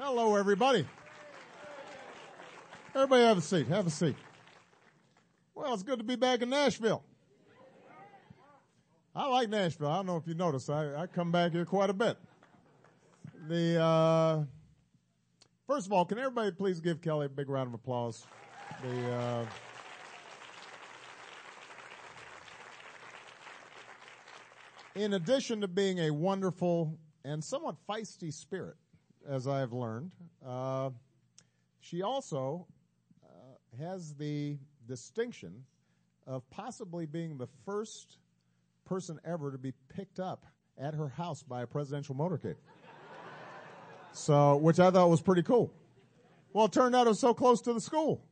Hello, everybody. Everybody have a seat. Have a seat. Well, it's good to be back in Nashville. I like Nashville. I don't know if you noticed. I, I come back here quite a bit. The, uh, first of all, can everybody please give Kelly a big round of applause? The, uh, in addition to being a wonderful and somewhat feisty spirit, as I have learned, uh, she also uh, has the distinction of possibly being the first person ever to be picked up at her house by a presidential motorcade. so, which I thought was pretty cool. Well, it turned out it was so close to the school.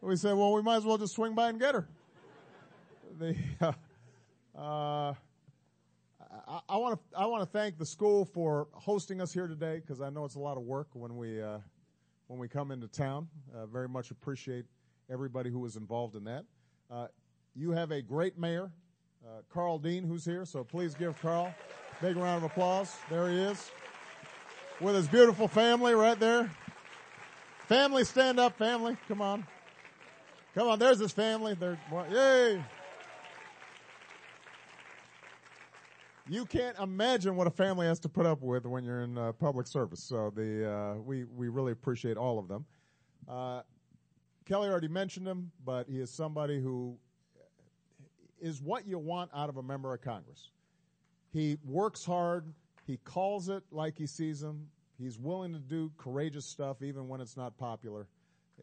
We said, well, we might as well just swing by and get her. The, uh, I want to I want to thank the school for hosting us here today because I know it's a lot of work when we uh, when we come into town. Uh, very much appreciate everybody who was involved in that. Uh, you have a great mayor, uh, Karl Dean, who's here. So please give Karl a big round of applause. There he is with his beautiful family right there. Family, stand up, family. Come on, come on. There's his family. There, yay. You can't imagine what a family has to put up with when you're in uh, public service. So the uh, we we really appreciate all of them. Uh, Kelly already mentioned him, but he is somebody who is what you want out of a member of Congress. He works hard. He calls it like he sees them. He's willing to do courageous stuff even when it's not popular.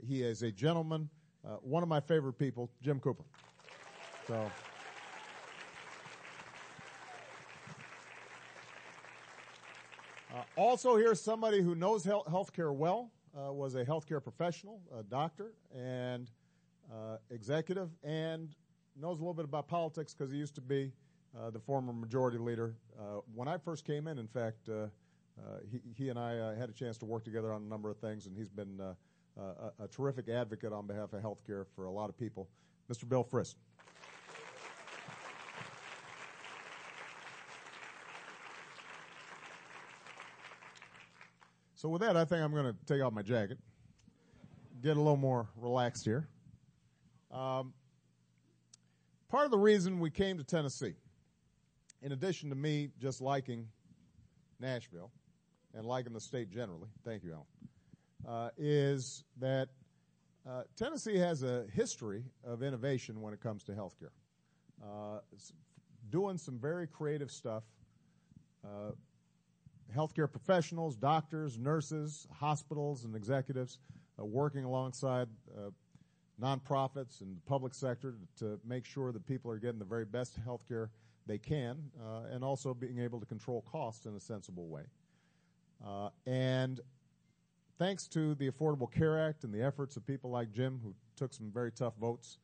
He is a gentleman. Uh, one of my favorite people, Jim Cooper. So. Uh, also here, somebody who knows health healthcare well, uh, was a healthcare professional, a doctor, and uh, executive, and knows a little bit about politics because he used to be uh, the former majority leader. Uh, when I first came in, in fact, uh, he, he, and I had a chance to work together on a number of things, and he's been a, a terrific advocate on behalf of healthcare for a lot of people. Mr. Bill Frist. So with that, I think I'm going to take off my jacket, get a little more relaxed here. Um, part of the reason we came to Tennessee, in addition to me just liking Nashville and liking the state generally, thank you, Alan, uh, is that uh, Tennessee has a history of innovation when it comes to healthcare. Uh, doing some very creative stuff. Healthcare professionals, doctors, nurses, hospitals, and executives uh, working alongside uh, nonprofits and the public sector to make sure that people are getting the very best healthcare they can, uh, and also being able to control costs in a sensible way. Uh, and thanks to the Affordable Care Act and the efforts of people like Jim, who took some very tough votes,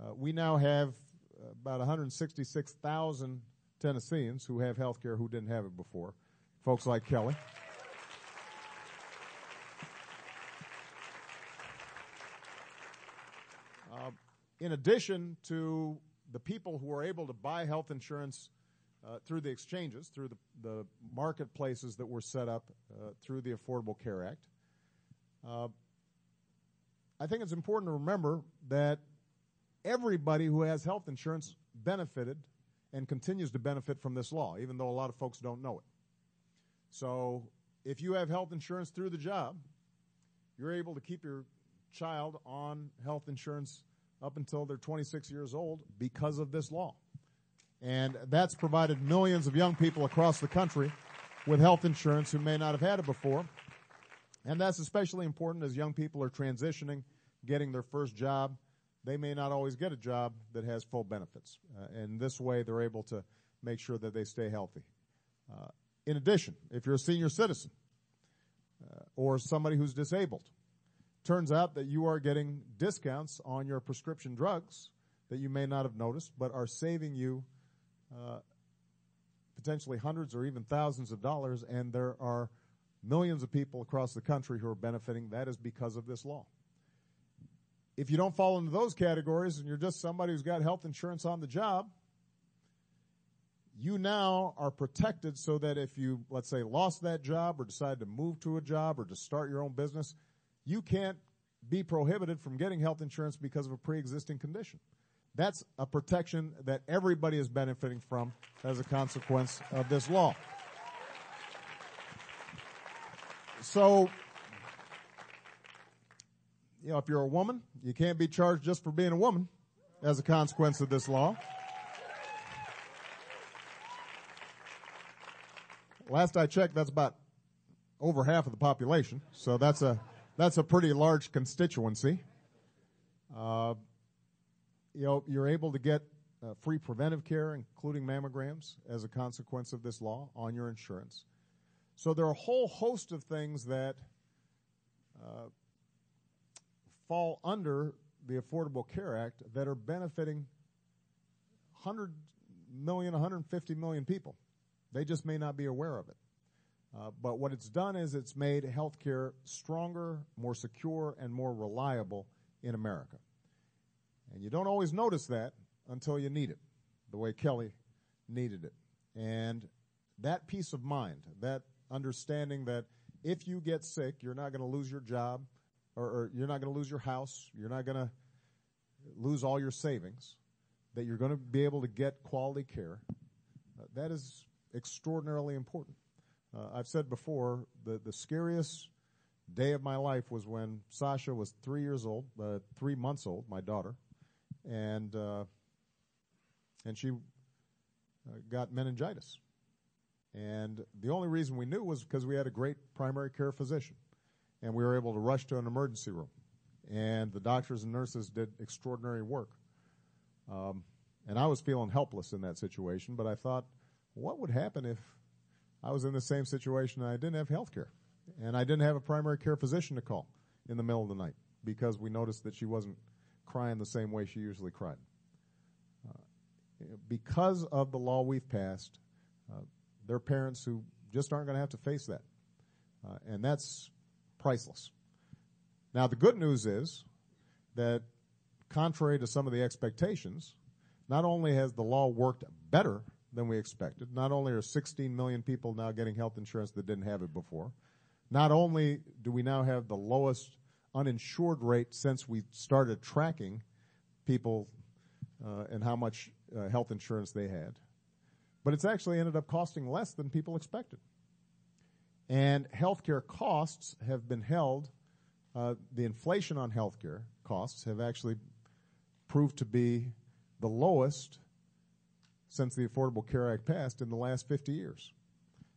uh, we now have about 166,000 Tennesseans who have health care who didn't have it before folks like Kelly. Uh, in addition to the people who are able to buy health insurance uh, through the exchanges, through the, the, marketplaces that were set up uh, through the Affordable Care Act, uh, I think it's important to remember that everybody who has health insurance benefited and continues to benefit from this law, even though a lot of folks don't know it. So if you have health insurance through the job, you're able to keep your child on health insurance up until they're 26 years old because of this law. And that's provided millions of young people across the country with health insurance who may not have had it before. And that's especially important as young people are transitioning, getting their first job. They may not always get a job that has full benefits. Uh, and this way, they're able to make sure that they stay healthy. Uh, in addition, if you're a senior citizen uh, or somebody who's disabled, turns out that you are getting discounts on your prescription drugs that you may not have noticed, but are saving you uh, potentially hundreds or even thousands of dollars, and there are millions of people across the country who are benefiting. That is because of this law. If you don't fall into those categories and you're just somebody who's got health insurance on the job, you now are protected so that if you, let's say, lost that job or decide to move to a job or to start your own business, you can't be prohibited from getting health insurance because of a pre-existing condition. That's a protection that everybody is benefiting from as a consequence of this law. So, you know, if you're a woman, you can't be charged just for being a woman as a consequence of this law. Last I checked, that's about over half of the population. So that's a that's a pretty large constituency. Uh, you know, you're able to get uh, free preventive care, including mammograms, as a consequence of this law on your insurance. So there are a whole host of things that uh, fall under the Affordable Care Act that are benefiting 100 million, 150 million people. They just may not be aware of it. Uh, but what it's done is it's made healthcare stronger, more secure, and more reliable in America. And you don't always notice that until you need it, the way Kelly needed it. And that peace of mind, that understanding that if you get sick, you're not going to lose your job, or, or you're not going to lose your house, you're not going to lose all your savings, that you're going to be able to get quality care, uh, that is extraordinarily important. Uh, I've said before, the, the scariest day of my life was when Sasha was three years old, uh, three months old, my daughter, and uh, and she uh, got meningitis. And the only reason we knew was because we had a great primary care physician, and we were able to rush to an emergency room, and the doctors and nurses did extraordinary work. Um, and I was feeling helpless in that situation, but I thought, what would happen if I was in the same situation and I didn't have health care. And I didn't have a primary care physician to call in the middle of the night because we noticed that she wasn't crying the same way she usually cried. Uh, because of the law we've passed, uh, there are parents who just aren't going to have to face that. Uh, and that's priceless. Now, the good news is that, contrary to some of the expectations, not only has the law worked better than we expected. Not only are 16 million people now getting health insurance that didn't have it before, not only do we now have the lowest uninsured rate since we started tracking people uh, and how much uh, health insurance they had, but it's actually ended up costing less than people expected. And healthcare costs have been held, uh, the inflation on healthcare costs have actually proved to be the lowest since the Affordable Care Act passed in the last 50 years.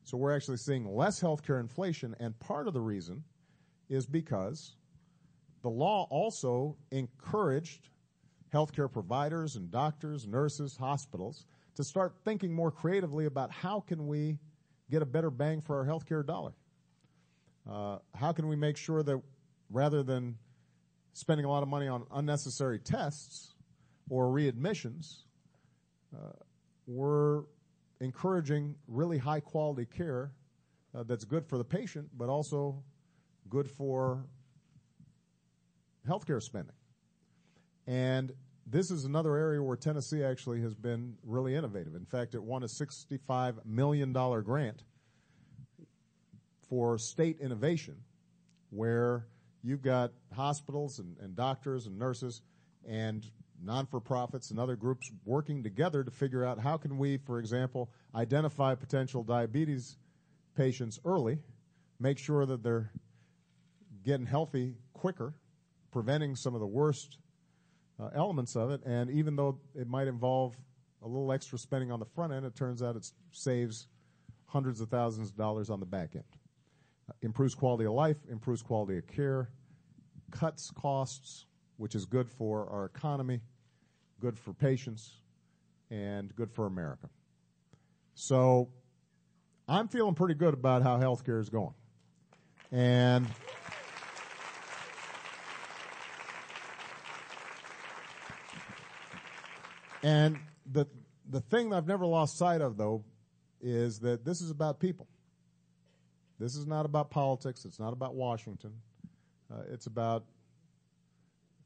So we're actually seeing less healthcare inflation, and part of the reason is because the law also encouraged healthcare providers and doctors, nurses, hospitals to start thinking more creatively about how can we get a better bang for our healthcare dollar. Uh, how can we make sure that rather than spending a lot of money on unnecessary tests or readmissions, uh, we're encouraging really high quality care uh, that's good for the patient, but also good for healthcare spending. And this is another area where Tennessee actually has been really innovative. In fact, it won a $65 million grant for state innovation where you've got hospitals and, and doctors and nurses and non-for-profits and other groups working together to figure out how can we, for example, identify potential diabetes patients early, make sure that they're getting healthy quicker, preventing some of the worst uh, elements of it, and even though it might involve a little extra spending on the front end, it turns out it saves hundreds of thousands of dollars on the back end. Uh, improves quality of life, improves quality of care, cuts costs, which is good for our economy, good for patients, and good for America. So I'm feeling pretty good about how healthcare is going. And and the the thing I've never lost sight of though is that this is about people. This is not about politics. It's not about Washington. Uh, it's about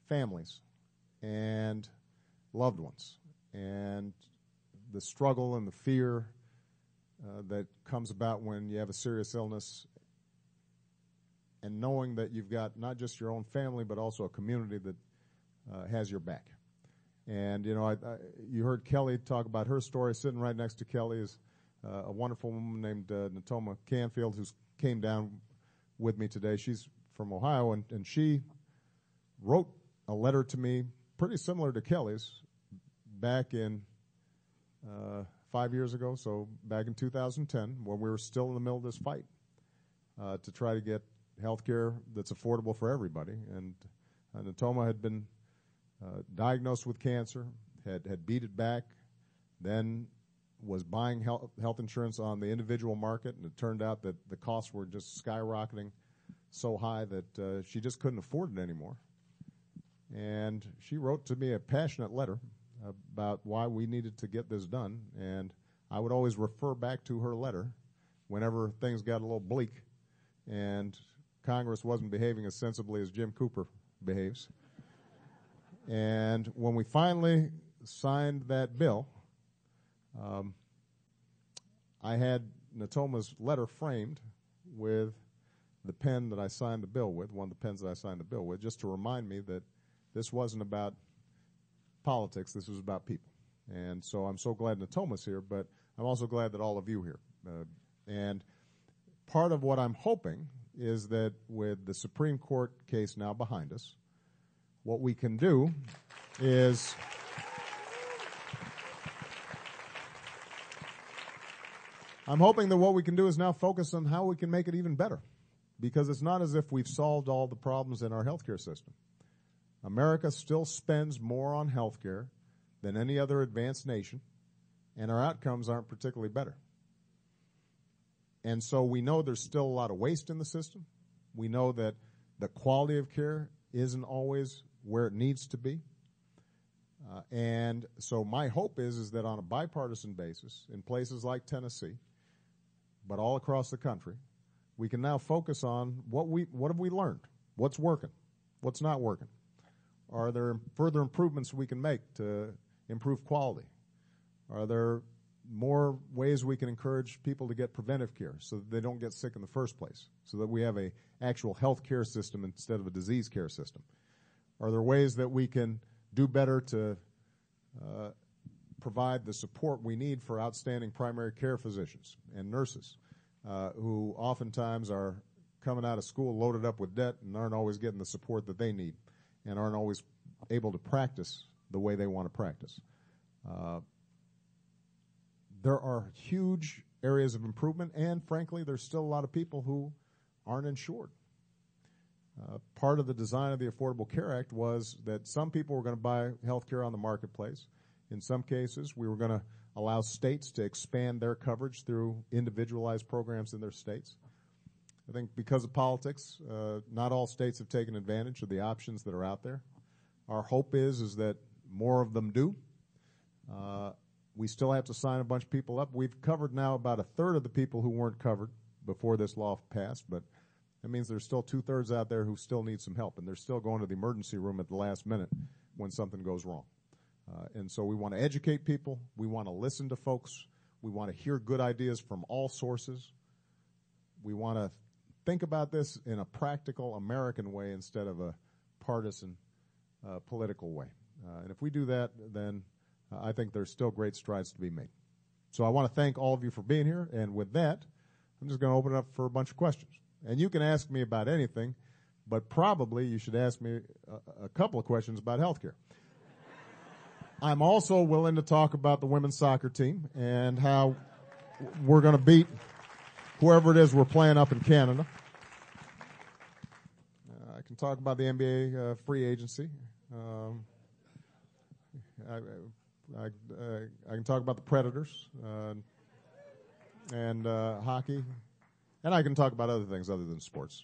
families and loved ones. And the struggle and the fear uh, that comes about when you have a serious illness and knowing that you've got not just your own family but also a community that uh, has your back. And you know, I, I, you heard Kelly talk about her story. Sitting right next to Kelly is uh, a wonderful woman named uh, Natoma Canfield, who came down with me today. She's from Ohio, and, and she wrote a letter to me pretty similar to Kelly's back in uh, five years ago, so back in 2010, when we were still in the middle of this fight uh, to try to get health care that's affordable for everybody. And uh, Natoma had been uh, diagnosed with cancer, had, had beat it back, then was buying health, health insurance on the individual market, and it turned out that the costs were just skyrocketing so high that uh, she just couldn't afford it anymore. And she wrote to me a passionate letter about why we needed to get this done, and I would always refer back to her letter whenever things got a little bleak and Congress wasn't behaving as sensibly as Jim Cooper behaves. and when we finally signed that bill, um, I had Natoma's letter framed with the pen that I signed the bill with, one of the pens that I signed the bill with, just to remind me that this wasn't about politics. This was about people. And so I'm so glad Natoma's here, but I'm also glad that all of you here. Uh, and part of what I'm hoping is that with the Supreme Court case now behind us, what we can do is I'm hoping that what we can do is now focus on how we can make it even better. Because it's not as if we've solved all the problems in our healthcare system. America still spends more on health care than any other advanced nation, and our outcomes aren't particularly better. And so we know there's still a lot of waste in the system. We know that the quality of care isn't always where it needs to be. Uh, and so my hope is is that on a bipartisan basis, in places like Tennessee, but all across the country, we can now focus on what we what have we learned, what's working, what's not working, are there further improvements we can make to improve quality? Are there more ways we can encourage people to get preventive care so that they don't get sick in the first place, so that we have a actual health care system instead of a disease care system? Are there ways that we can do better to uh, provide the support we need for outstanding primary care physicians and nurses uh, who oftentimes are coming out of school loaded up with debt and aren't always getting the support that they need? And aren't always able to practice the way they want to practice. Uh, there are huge areas of improvement, and frankly, there's still a lot of people who aren't insured. Uh, part of the design of the Affordable Care Act was that some people were going to buy health care on the marketplace. In some cases, we were going to allow states to expand their coverage through individualized programs in their states. I think because of politics, uh, not all states have taken advantage of the options that are out there. Our hope is is that more of them do. Uh, we still have to sign a bunch of people up. We've covered now about a third of the people who weren't covered before this law passed, but that means there's still two thirds out there who still need some help, and they're still going to the emergency room at the last minute when something goes wrong. Uh, and so we want to educate people. We want to listen to folks. We want to hear good ideas from all sources. We want to think about this in a practical American way instead of a partisan uh, political way. Uh, and if we do that, then uh, I think there's still great strides to be made. So I want to thank all of you for being here. And with that, I'm just going to open it up for a bunch of questions. And you can ask me about anything, but probably you should ask me a, a couple of questions about healthcare. I'm also willing to talk about the women's soccer team and how we're going to beat whoever it is we're playing up in Canada. Uh, I can talk about the NBA uh, free agency. Um, I, I, uh, I, can talk about the Predators uh, and uh, hockey, and I can talk about other things other than sports.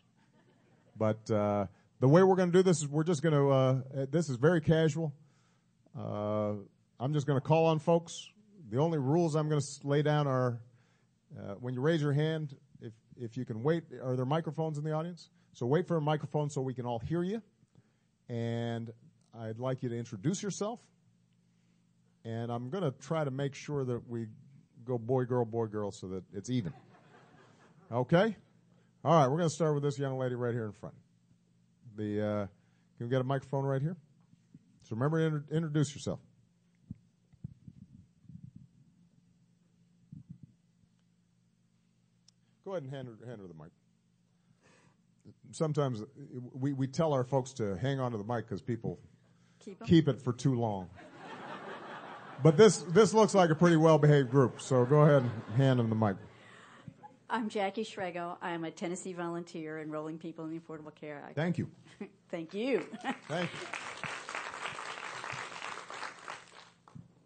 But uh, the way we're going to do this is we're just going to. this is very casual. I'm just going to call on folks. The only rules I'm going to lay down are uh, when you raise your hand, if, if you can wait, are there microphones in the audience? So wait for a microphone so we can all hear you. And I'd like you to introduce yourself. and I'm going to try to make sure that we go boy, girl, boy, girl so that it's even. Okay? All right, we're going to start with this young lady right here in front. The uh, Can we get a microphone right here? So remember to introduce yourself. Ahead and hand her, hand her the mic. Sometimes we, we tell our folks to hang on to the mic because people Keep keep it for too long. But this, this looks like a pretty well behaved group, so go ahead and hand them the mic. I'm Jackie Shrego. I'm a Tennessee volunteer enrolling people in the Affordable Care Act. Thank you. Thank you. Thank you.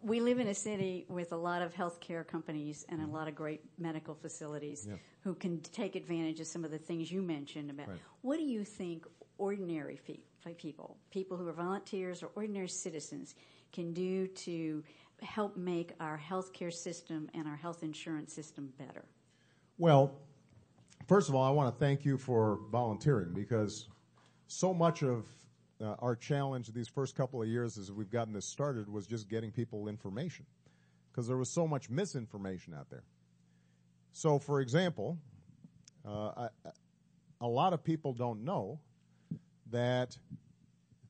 We live in a city with a lot of healthcare companies and a mm-hmm. lot of great medical facilities Yeah. who can take advantage of some of the things you mentioned about. Right. What do you think ordinary fe- people, people who are volunteers or ordinary citizens, can do to help make our healthcare system and our health insurance system better? Well, first of all, I want to thank you for volunteering because so much of uh, our challenge these first couple of years as we've gotten this started was just getting people information because there was so much misinformation out there. So, for example, uh, I, a lot of people don't know that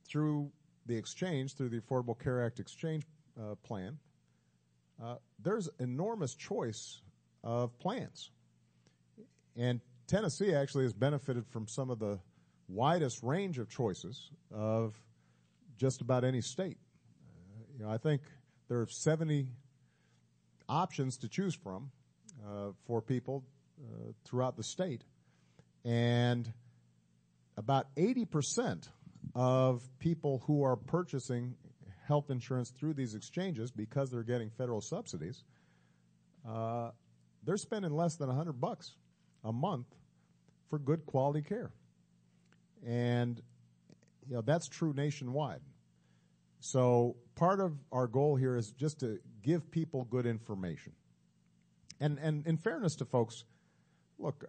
through the exchange, through the Affordable Care Act exchange uh, plan, uh, there's enormous choice of plans. And Tennessee actually has benefited from some of the widest range of choices of just about any state. Uh, you know, I think there are 70 options to choose from uh, for people uh, throughout the state. And about 80% of people who are purchasing health insurance through these exchanges because they're getting federal subsidies, uh, they're spending less than 100 bucks a month for good quality care. And you know that's true nationwide. So part of our goal here is just to give people good information. And and in fairness to folks, look,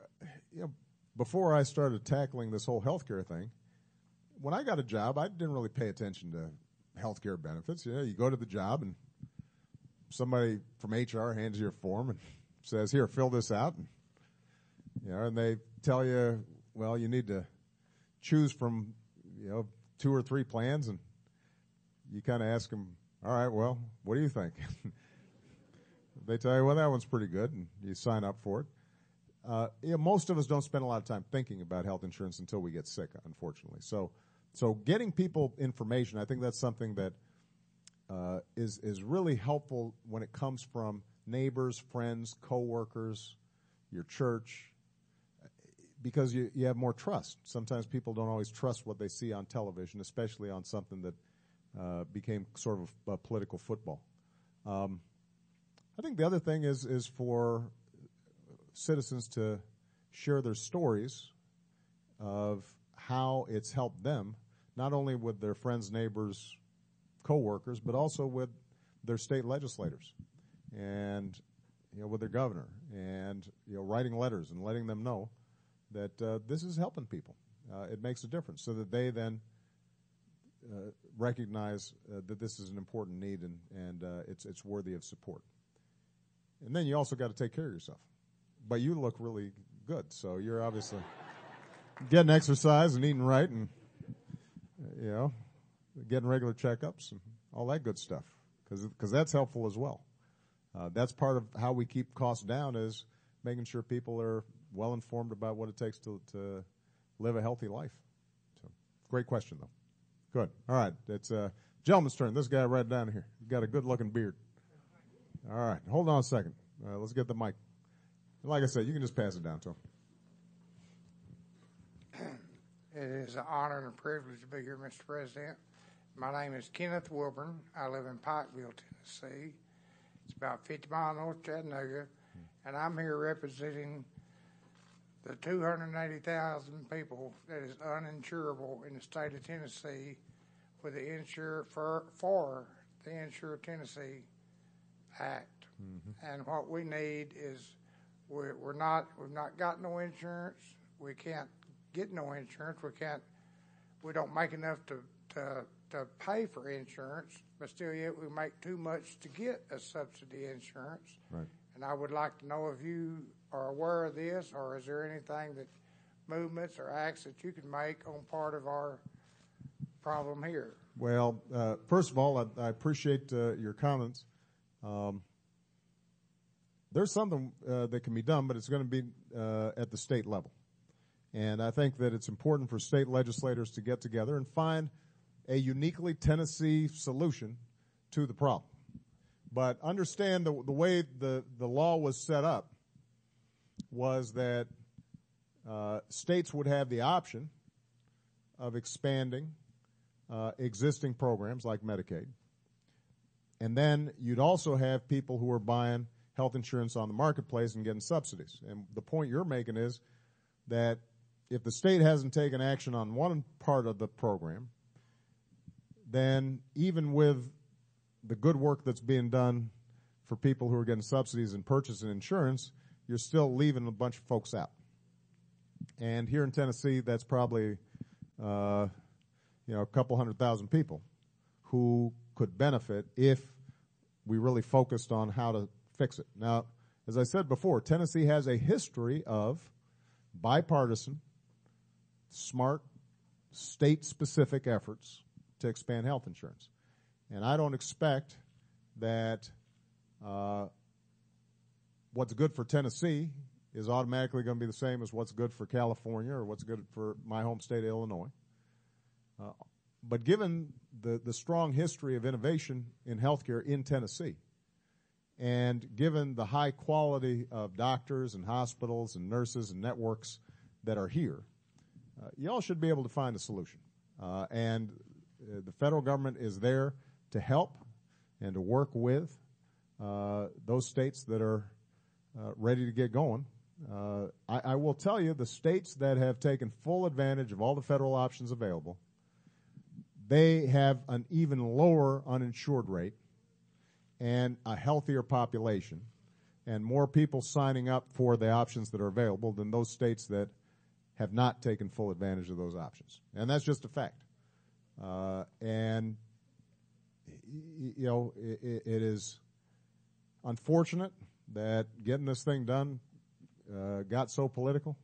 you know, before I started tackling this whole healthcare thing, when I got a job, I didn't really pay attention to healthcare benefits. You know, you go to the job and somebody from HR hands you a form and says, "Here, fill this out." And, you know, and they tell you, well, you need to choose from, you know, two or three plans, and you kind of ask them, "All right, well, what do you think?" they tell you, "Well, that one's pretty good," and you sign up for it. Uh, you know, most of us don't spend a lot of time thinking about health insurance until we get sick, unfortunately. So, so getting people information, I think that's something that uh, is is really helpful when it comes from neighbors, friends, coworkers, your church, because you, you have more trust. Sometimes people don't always trust what they see on television, especially on something that uh, became sort of a political football. Um, I think the other thing is is for citizens to share their stories of how it's helped them, not only with their friends, neighbors, coworkers, but also with their state legislators and you know with their governor and you know writing letters and letting them know that uh, this is helping people. Uh, it makes a difference, so that they then uh, recognize uh, that this is an important need and and uh, it's it's worthy of support. And then you also got to take care of yourself. But you look really good, so you're obviously getting exercise and eating right, and you know, getting regular checkups and all that good stuff, Cause, because that's helpful as well. Uh, that's part of how we keep costs down is making sure people are well informed about what it takes to to live a healthy life. So, great question though. Good. All right, it's uh, gentleman's turn. This guy right down here. He's got a good looking beard. All right, hold on a second. Uh, let's get the mic. Like I said, you can just pass it down to him. It is an honor and a privilege to be here, Mr. President. My name is Kenneth Wilburn. I live in Pikeville, Tennessee. It's about 50 miles north of Chattanooga, and I'm here representing the 280,000 people that is uninsurable in the state of Tennessee with the Insure for, for the Insure Tennessee Act. Mm-hmm. And what we need is we're, we're not we've not got no insurance. We can't get no insurance. We can't. We don't make enough to to to pay for insurance, but still yet we make too much to get a subsidy insurance. Right. And I would like to know if you are aware of this, or is there anything that movements or acts that you can make on part of our problem here? Well, uh, first of all, I, I appreciate uh, your comments. Um, there's something uh, that can be done, but it's going to be uh, at the state level. And I think that it's important for state legislators to get together and find a uniquely Tennessee solution to the problem. But understand the, the way the, the law was set up was that uh, states would have the option of expanding uh, existing programs like Medicaid. And then you'd also have people who are buying health insurance on the marketplace and getting subsidies. And the point you're making is that if the state hasn't taken action on one part of the program, then even with the good work that's being done for people who are getting subsidies and purchasing insurance, you're still leaving a bunch of folks out. And here in Tennessee, that's probably, uh, you know, a couple hundred thousand people who could benefit if we really focused on how to fix it. Now, as I said before, Tennessee has a history of bipartisan, smart, state-specific efforts to expand health insurance. And I don't expect that uh, what's good for Tennessee is automatically going to be the same as what's good for California or what's good for my home state of Illinois. Uh, but given the, the strong history of innovation in healthcare in Tennessee, and given the high quality of doctors and hospitals and nurses and networks that are here, uh, y'all should be able to find a solution. Uh, and uh, the federal government is there to help and to work with uh, those states that are uh, ready to get going. Uh, I, I will tell you, the states that have taken full advantage of all the federal options available, they have an even lower uninsured rate and a healthier population and more people signing up for the options that are available than those states that have not taken full advantage of those options. And that's just a fact. Uh, and, you know, it, it is unfortunate that getting this thing done uh, got so political.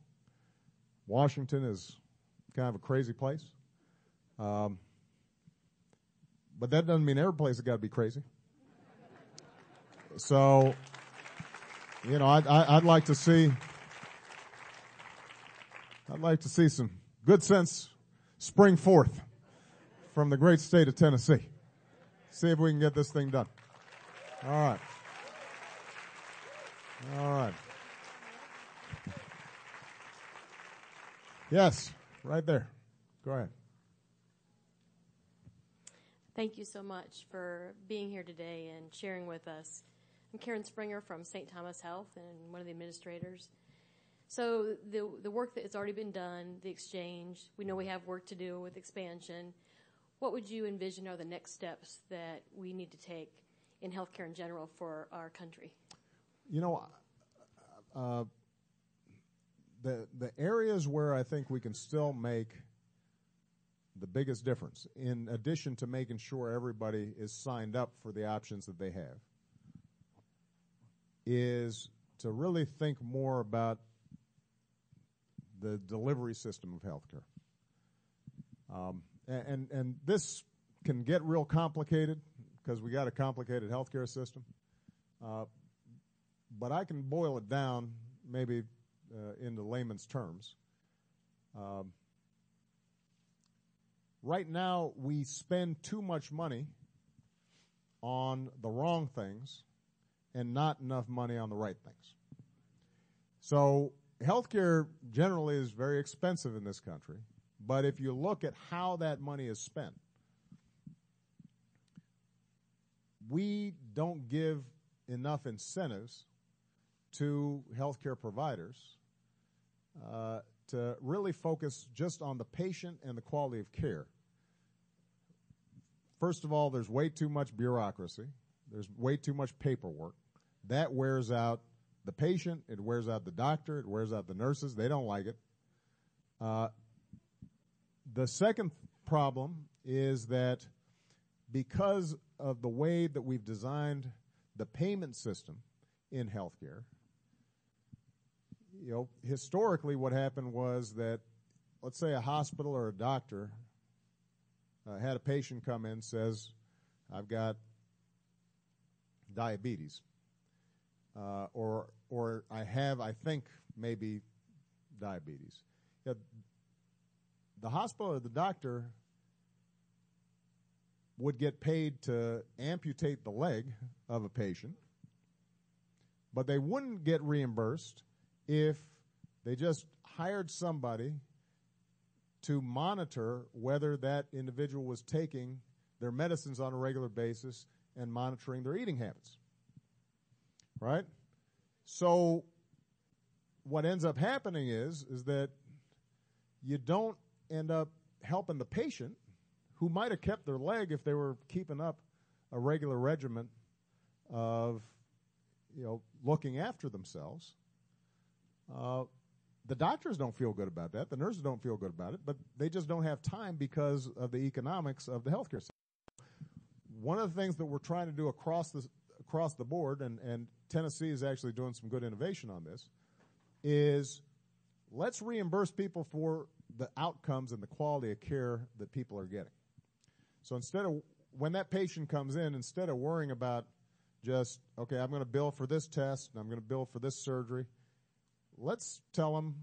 Washington is kind of a crazy place. Um, but that doesn't mean every place has got to be crazy. So, you know, I'd, I'd like to see, I'd like to see some good sense spring forth from the great state of Tennessee. See if we can get this thing done. All right. All right. Yes, right there. Go ahead. Thank you so much for being here today and sharing with us. I'm Karen Springer from St. Thomas Health and one of the administrators. So the the work that has already been done, the exchange, we know we have work to do with expansion. What would you envision are the next steps that we need to take in healthcare in general for our country? You know, uh, the the areas where I think we can still make the biggest difference, in addition to making sure everybody is signed up for the options that they have, is to really think more about the delivery system of healthcare. Um, and and this can get real complicated because we got a complicated healthcare system. Uh, but I can boil it down maybe uh, into layman's terms. Um, right now, we spend too much money on the wrong things and not enough money on the right things. So, healthcare generally is very expensive in this country, but if you look at how that money is spent, we don't give enough incentives to healthcare providers uh, to really focus just on the patient and the quality of care. First of all, there's way too much bureaucracy. There's way too much paperwork. That wears out the patient. It wears out the doctor. It wears out the nurses. They don't like it. Uh, the second problem is that because of the way that we've designed the payment system in healthcare, you know, historically what happened was that, let's say a hospital or a doctor uh, had a patient come in says, I've got diabetes, uh, or or I have, I think maybe diabetes. The hospital or the doctor would get paid to amputate the leg of a patient, but they wouldn't get reimbursed if they just hired somebody to monitor whether that individual was taking their medicines on a regular basis and monitoring their eating habits. Right? So what ends up happening is is that you don't end up helping the patient who might have kept their leg if they were keeping up a regular regimen of you know looking after themselves. Uh, the doctors don't feel good about that. The nurses don't feel good about it, but they just don't have time because of the economics of the healthcare system. One of the things that we're trying to do across the across the board, and, and Tennessee is actually doing some good innovation on this, is let's reimburse people for the outcomes and the quality of care that people are getting. So instead of when that patient comes in, instead of worrying about just okay, I'm going to bill for this test and I'm going to bill for this surgery, let's tell them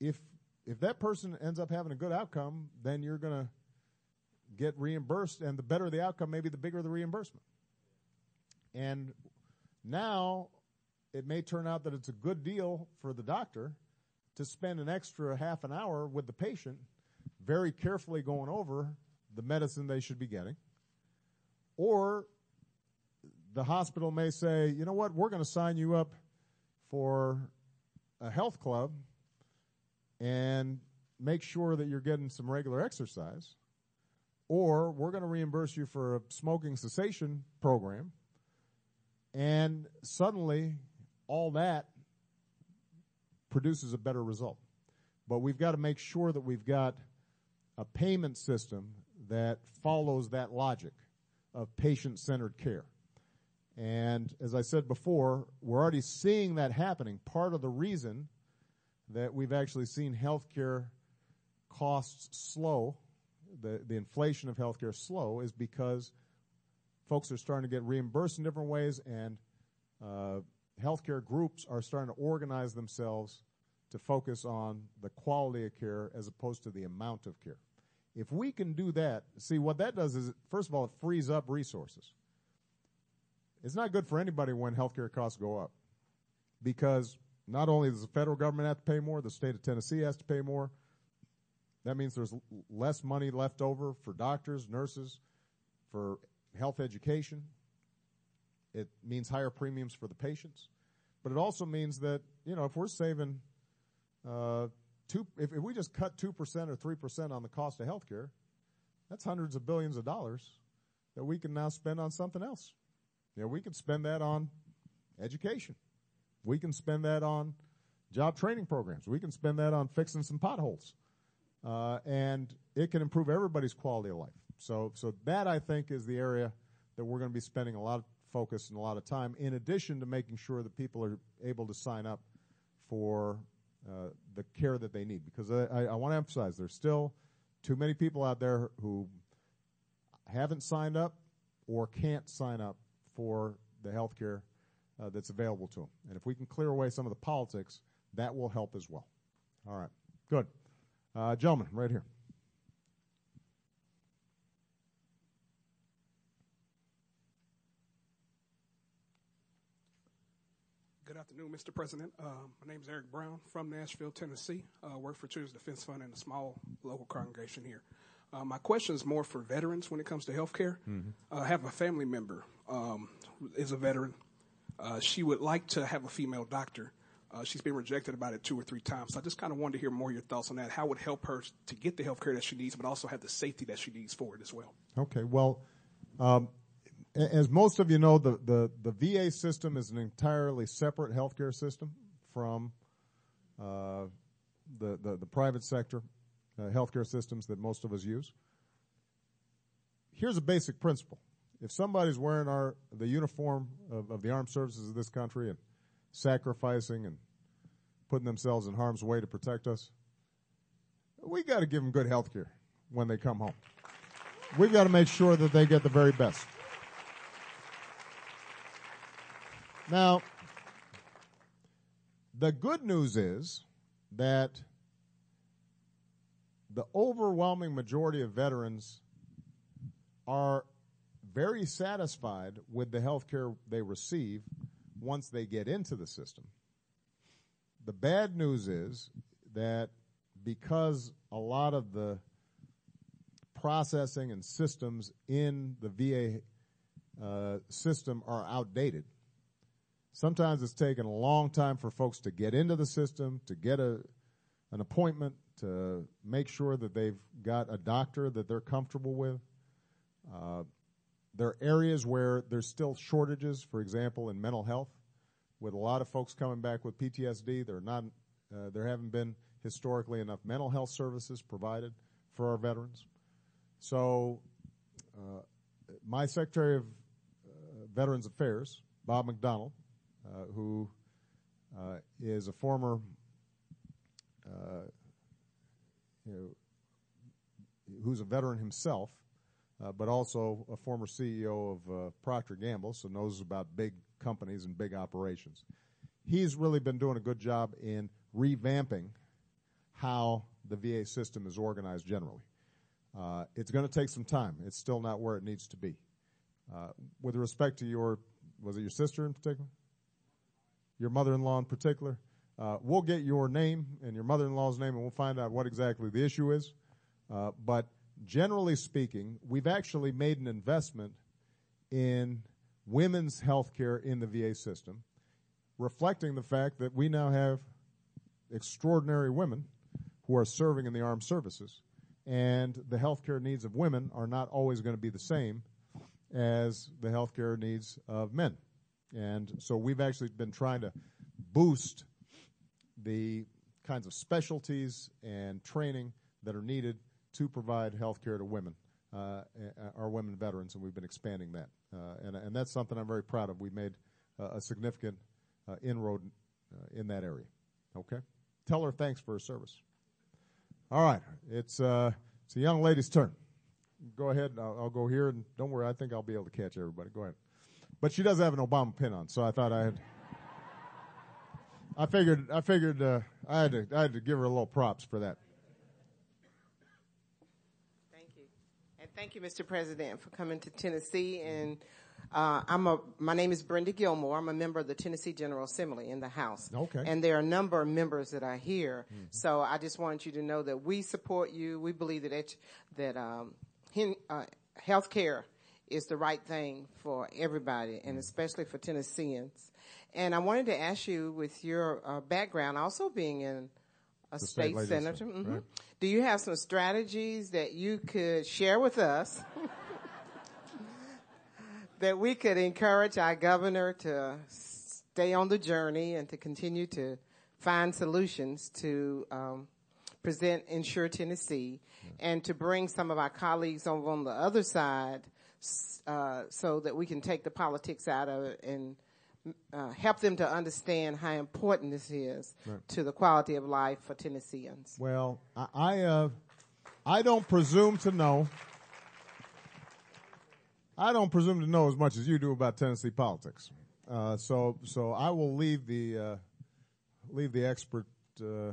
if if that person ends up having a good outcome, then you're going to get reimbursed, and the better the outcome, maybe the bigger the reimbursement. And now it may turn out that it's a good deal for the doctor to spend an extra half an hour with the patient, very carefully going over the medicine they should be getting. Or the hospital may say, you know what, we're going to sign you up for a health club and make sure that you're getting some regular exercise. Or we're going to reimburse you for a smoking cessation program. And suddenly, all that produces a better result. But we've got to make sure that we've got a payment system that follows that logic of patient centered care. And as I said before, we're already seeing that happening. Part of the reason that we've actually seen healthcare costs slow, the, the inflation of healthcare slow, is because folks are starting to get reimbursed in different ways, and uh, healthcare groups are starting to organize themselves to focus on the quality of care as opposed to the amount of care. If we can do that, see what that does is, first of all, it frees up resources. It's not good for anybody when healthcare costs go up because not only does the federal government have to pay more, the state of Tennessee has to pay more. That means there's less money left over for doctors, nurses, for health education. It means higher premiums for the patients. But it also means that, you know, if we're saving uh, two, if, if we just cut 2% or 3% on the cost of healthcare, that's hundreds of billions of dollars that we can now spend on something else. You know, we can spend that on education. We can spend that on job training programs. We can spend that on fixing some potholes. Uh, and it can improve everybody's quality of life. So, so that I think is the area that we're going to be spending a lot of focus and a lot of time, in addition to making sure that people are able to sign up for uh, the care that they need. Because I, I want to emphasize there's still too many people out there who haven't signed up or can't sign up for the health care uh, that's available to them. And if we can clear away some of the politics, that will help as well. All right, good. Uh, gentlemen, right here. Good afternoon, Mr. President. Uh, my name is Eric Brown from Nashville, Tennessee. I uh, work for Children's Defense Fund in a small local congregation here. Uh, my question is more for veterans when it comes to health care. Mm-hmm. Uh, I have a family member um, is a veteran. Uh, she would like to have a female doctor. Uh, she's been rejected about it two or three times. So I just kind of wanted to hear more of your thoughts on that. How would help her to get the health care that she needs, but also have the safety that she needs for it as well? Okay. Well, um, as most of you know, the, the, the VA system is an entirely separate healthcare system from uh, the, the, the private sector uh, healthcare systems that most of us use. here's a basic principle. If somebody's wearing our the uniform of, of the armed services of this country and sacrificing and putting themselves in harm's way to protect us, we got to give them good health care when they come home. We've got to make sure that they get the very best. Now, the good news is that the overwhelming majority of veterans are very satisfied with the health care they receive once they get into the system. The bad news is that because a lot of the processing and systems in the VA uh, system are outdated, sometimes it's taken a long time for folks to get into the system, to get a, an appointment, to make sure that they've got a doctor that they're comfortable with. Uh, there are areas where there's still shortages, for example, in mental health, with a lot of folks coming back with PTSD. There are not, uh, there haven't been historically enough mental health services provided for our veterans. So, uh, my Secretary of uh, Veterans Affairs, Bob McDonald, uh, who uh, is a former you know, who's a veteran himself, uh, but also a former CEO of uh, Procter Gamble, so knows about big companies and big operations. He's really been doing a good job in revamping how the VA system is organized generally. Uh, it's going to take some time. It's still not where it needs to be. Uh, with respect to your, was it your sister in particular? Your mother-in-law in particular? Uh, we'll get your name and your mother-in-law's name, and we'll find out what exactly the issue is. Uh, but generally speaking, we've actually made an investment in women's health care in the VA system, reflecting the fact that we now have extraordinary women who are serving in the armed services, and the health care needs of women are not always going to be the same as the health care needs of men. And so we've actually been trying to boost the kinds of specialties and training that are needed to provide health care to women, uh, our women veterans, and we've been expanding that. Uh, and, and that's something I'm very proud of. We made uh, a significant uh, inroad uh, in that area. Okay? Tell her thanks for her service. All right. It's, uh, it's a young lady's turn. Go ahead. I'll, I'll go here, and don't worry, I think I'll be able to catch everybody. Go ahead. But she does have an Obama pin on, so I thought I had. I figured I figured uh, I had to I had to give her a little props for that. Thank you, and thank you, Mr. President, for coming to Tennessee. And uh, I'm a my name is Brenda Gilmore. I'm a member of the Tennessee General Assembly in the House. Okay. And there are a number of members that are here. Mm-hmm. So I just wanted you to know that we support you. We believe that that um, uh, health care is the right thing for everybody, and especially for Tennesseans. And I wanted to ask you, with your uh, background, also being in a state, state senator, mm-hmm, right. do you have some strategies that you could share with us that we could encourage our governor to stay on the journey and to continue to find solutions to um, present Insure Tennessee and to bring some of our colleagues over on the other side uh, so that we can take the politics out of it and uh, help them to understand how important this is right. to the quality of life for Tennesseans. Well, I I, uh, I don't presume to know. I don't presume to know as much as you do about Tennessee politics. Uh, so so I will leave the uh, leave the expert uh,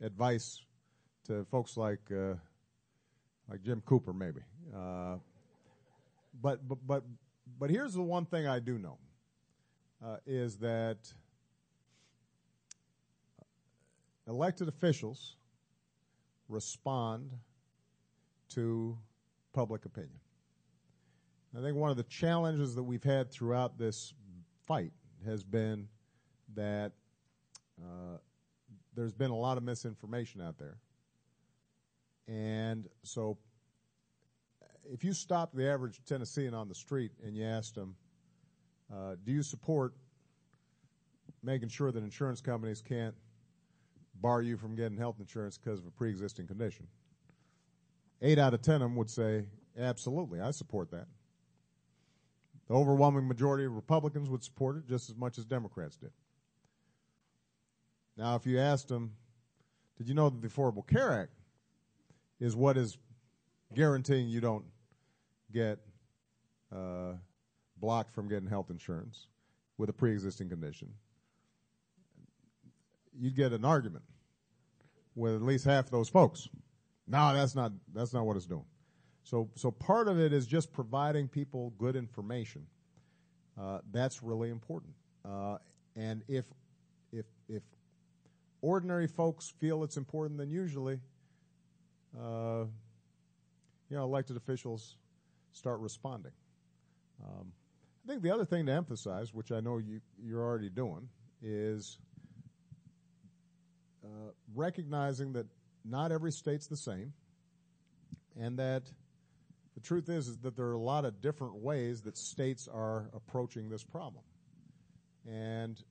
advice to folks like uh, like Jim Cooper, maybe. But but but but here's the one thing I do know uh, is that elected officials respond to public opinion. I think one of the challenges that we've had throughout this fight has been that uh, there's been a lot of misinformation out there. And so if you stopped the average Tennessean on the street and you asked them, uh, do you support making sure that insurance companies can't bar you from getting health insurance because of a pre-existing condition? eight out of ten of them would say, absolutely, I support that. The overwhelming majority of Republicans would support it just as much as Democrats did. Now, if you asked them, did you know that the Affordable Care Act is what is guaranteeing you don't get uh, blocked from getting health insurance with a pre-existing condition? You'd get an argument with at least half those folks. No, that's not that's not what it's doing. So so part of it is just providing people good information. Uh, that's really important. Uh, and if if if ordinary folks feel it's important, then usually, uh, you know, elected officials start responding. Um, I think the other thing to emphasize, which I know you you're already doing, is uh, recognizing that not every state's the same, and that the truth is, is that there are a lot of different ways that states are approaching this problem. And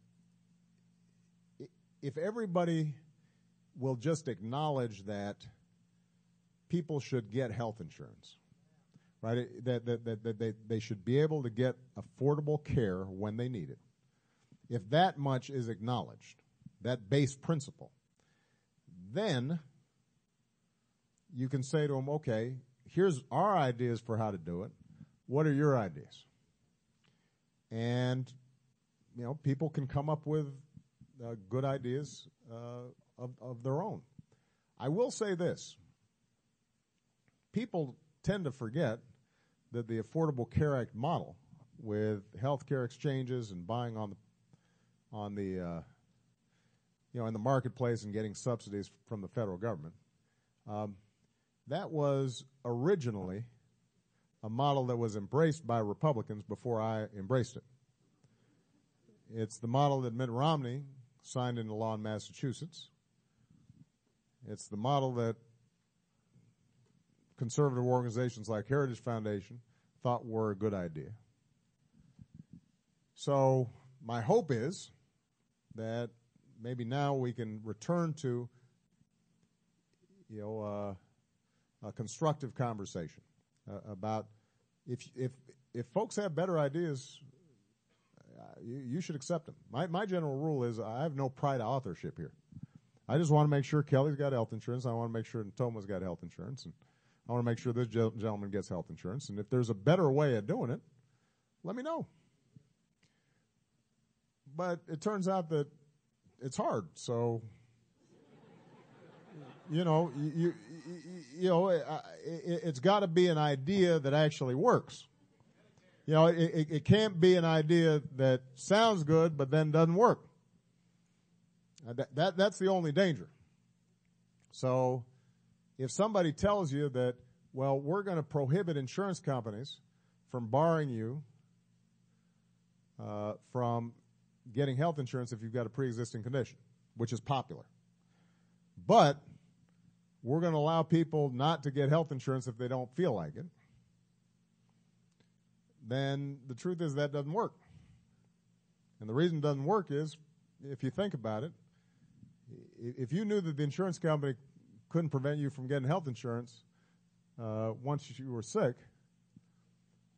if everybody will just acknowledge that people should get health insurance, right? That, that, that, that they, they should be able to get affordable care when they need it. If that much is acknowledged, that base principle, then you can say to them, okay, here's our ideas for how to do it. What are your ideas? And, you know, people can come up with uh, good ideas uh, of, of their own. I will say this. People tend to forget that the Affordable Care Act model with health care exchanges and buying on the, on the, uh, you know, in the marketplace and getting subsidies from the federal government. Um, that was originally a model that was embraced by Republicans before I embraced it. It's the model that Mitt Romney signed into law in Massachusetts. It's the model that conservative organizations like Heritage Foundation thought were a good idea. So my hope is that maybe now we can return to, you know, uh, a constructive conversation uh, about if if if folks have better ideas, uh, you, you, should accept them. My my general rule is I have no pride of authorship here. I just want to make sure Kelly's got health insurance. I want to make sure Toma's got health insurance, and I want to make sure this gentleman gets health insurance. And if there's a better way of doing it, let me know. But it turns out that it's hard. So, you know, you, you, you know, it, has got to be an idea that actually works. You know, it, it can't be an idea that sounds good but then doesn't work. That, that, that's the only danger. So, if somebody tells you that, well, we're going to prohibit insurance companies from barring you uh, from getting health insurance if you've got a pre-existing condition, which is popular. But we're going to allow people not to get health insurance if they don't feel like it. Then the truth is that doesn't work. And the reason it doesn't work is, if you think about it, if you knew that the insurance company couldn't prevent you from getting health insurance uh, once you were sick,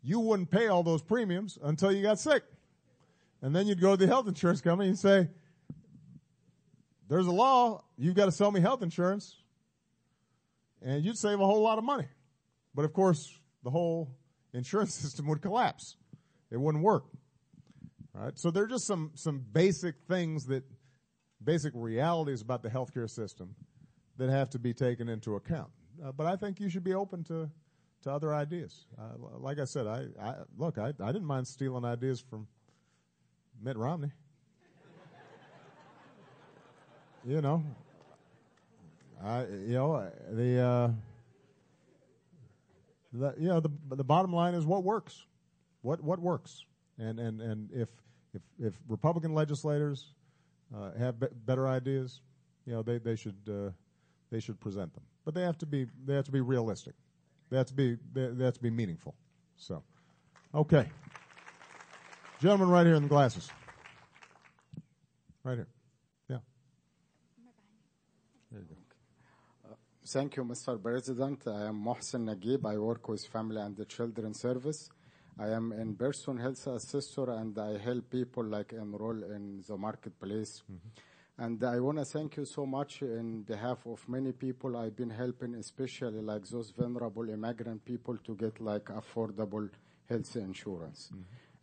you wouldn't pay all those premiums until you got sick. And then you'd go to the health insurance company and say, there's a law, you've got to sell me health insurance. And you'd save a whole lot of money. But of course, the whole insurance system would collapse. It wouldn't work. Right? So there are just some, some basic things that, basic realities about the healthcare system that have to be taken into account. Uh, but I think you should be open to, to other ideas. Uh, like I said, I, I look, I, I didn't mind stealing ideas from Mitt Romney. you know, I you know the, uh, the you know the the bottom line is what works, what what works, and and and if if if Republican legislators uh, have be- better ideas, you know they they should uh, they should present them, but they have to be they have to be realistic, they have to be they, they have to be meaningful. So, okay. gentlemen, right here in the glasses. Right here. Yeah. Uh, Thank you, Mr. President. I am Mohsen Nagib. I work with Family and the Children Service. I am in person health assessor and I help people like enroll in the marketplace. And I want to thank you so much in behalf of many people I've been helping, especially like those vulnerable immigrant people to get like affordable health insurance.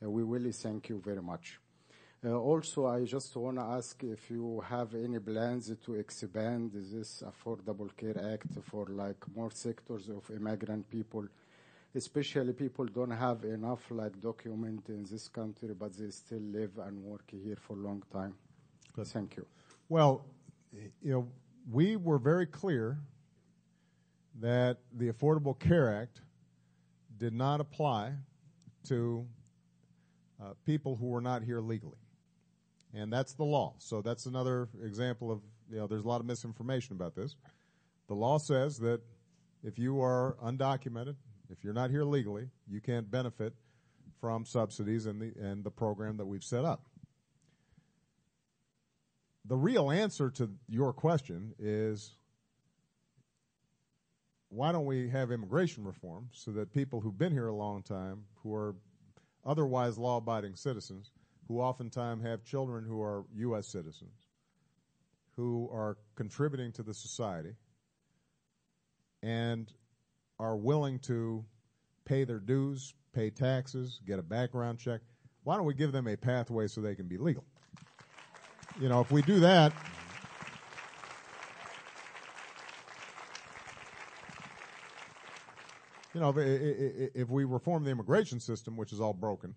Uh, we really thank you very much. Uh, also, I just want to ask if you have any plans to expand this Affordable Care Act for like more sectors of immigrant people, especially people don't have enough like document in this country, but they still live and work here for a long time. Thank you. Well, you know, we were very clear that the Affordable Care Act did not apply to uh, people who were not here legally. And that's the law. So that's another example of, you know, there's a lot of misinformation about this. The law says that if you are undocumented, if you're not here legally, you can't benefit from subsidies and the, and the program that we've set up. The real answer to your question is why don't we have immigration reform so that people who've been here a long time, who are otherwise law abiding citizens, who oftentimes have children who are U.S. citizens, who are contributing to the society, and are willing to pay their dues, pay taxes, get a background check. Why don't we give them a pathway so they can be legal? You know, if we do that, you know, if, if we reform the immigration system, which is all broken,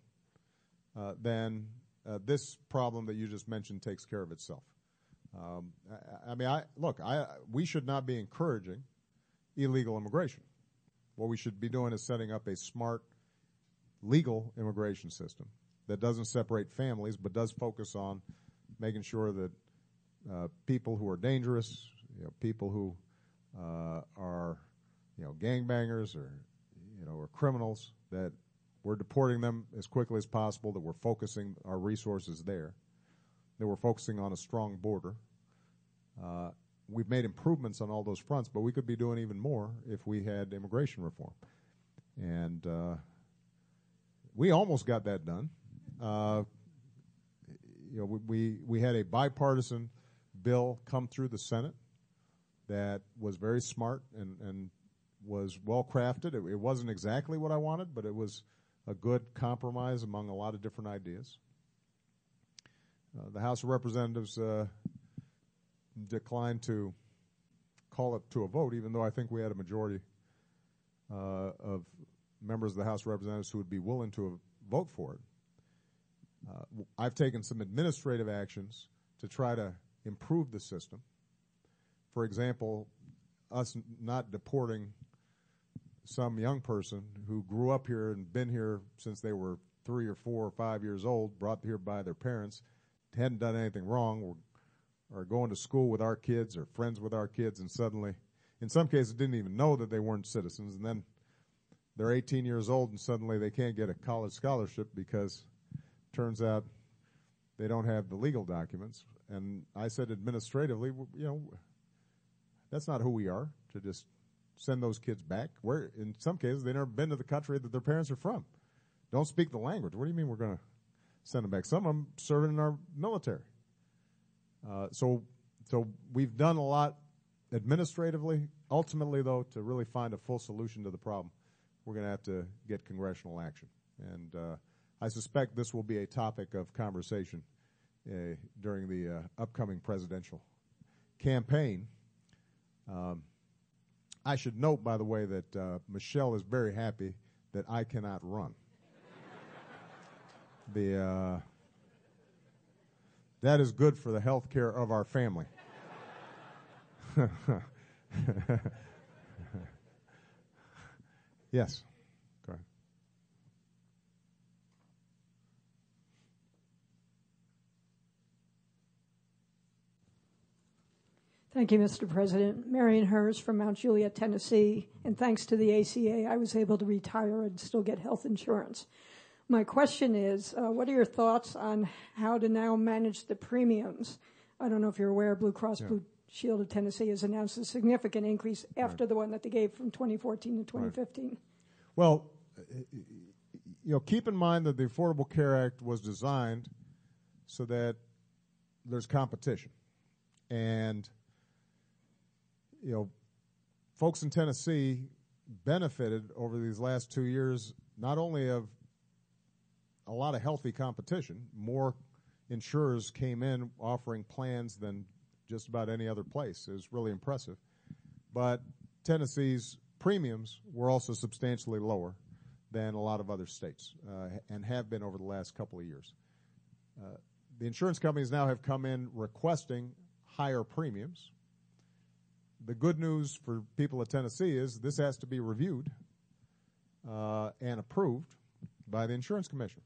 uh, then uh, this problem that you just mentioned takes care of itself. Um, I, I, mean, I look, I we should not be encouraging illegal immigration. What we should be doing is setting up a smart, legal immigration system that doesn't separate families, but does focus on making sure that uh, people who are dangerous, you know, people who uh, are, you know, gangbangers or, you know, or criminals, that we're deporting them as quickly as possible, that we're focusing our resources there, that we're focusing on a strong border. Uh, we've made improvements on all those fronts, but we could be doing even more if we had immigration reform. And uh, we almost got that done. You know, we, we, we had a bipartisan bill come through the Senate that was very smart and, and was well crafted. It, it, wasn't exactly what I wanted, but it was a good compromise among a lot of different ideas. Uh, the House of Representatives uh, declined to call it to a vote, even though I think we had a majority uh, of members of the House of Representatives who would be willing to vote for it. Uh, I've taken some administrative actions to try to improve the system. For example, us not deporting some young person who grew up here and been here since they were three or four or five years old, brought here by their parents, hadn't done anything wrong, or, or going to school with our kids or friends with our kids, and suddenly, in some cases, didn't even know that they weren't citizens, and then they're 18 years old and suddenly they can't get a college scholarship because turns out they don't have the legal documents. And I said administratively, you know, that's not who we are to just send those kids back. Where in some cases they've never been to the country that their parents are from. Don't speak the language. What do you mean we're going to send them back? Some of them serving in our military. Uh, so, so we've done a lot administratively. Ultimately, though, to really find a full solution to the problem, we're going to have to get congressional action. And uh, I suspect this will be a topic of conversation uh, during the uh, upcoming presidential campaign. Um, I should note, by the way, that uh, Michelle is very happy that I cannot run. the uh, that is good for the health care of our family. yes. Go ahead. Thank you, Mr. President. Marion Hers from Mount Juliet, Tennessee. And thanks to the ACA, I was able to retire and still get health insurance. My question is uh, what are your thoughts on how to now manage the premiums? I don't know if you're aware, Blue Cross yeah. Blue, Shield of Tennessee has announced a significant increase after the one that they gave from 2014 to 2015. Well, you know, keep in mind that the Affordable Care Act was designed so that there's competition. And, you know, folks in Tennessee benefited over these last two years not only of a lot of healthy competition, more insurers came in offering plans than just about any other place. It was really impressive. But Tennessee's premiums were also substantially lower than a lot of other states uh, and have been over the last couple of years. Uh, the insurance companies now have come in requesting higher premiums. The good news for people of Tennessee is this has to be reviewed uh, and approved by the insurance commissioner.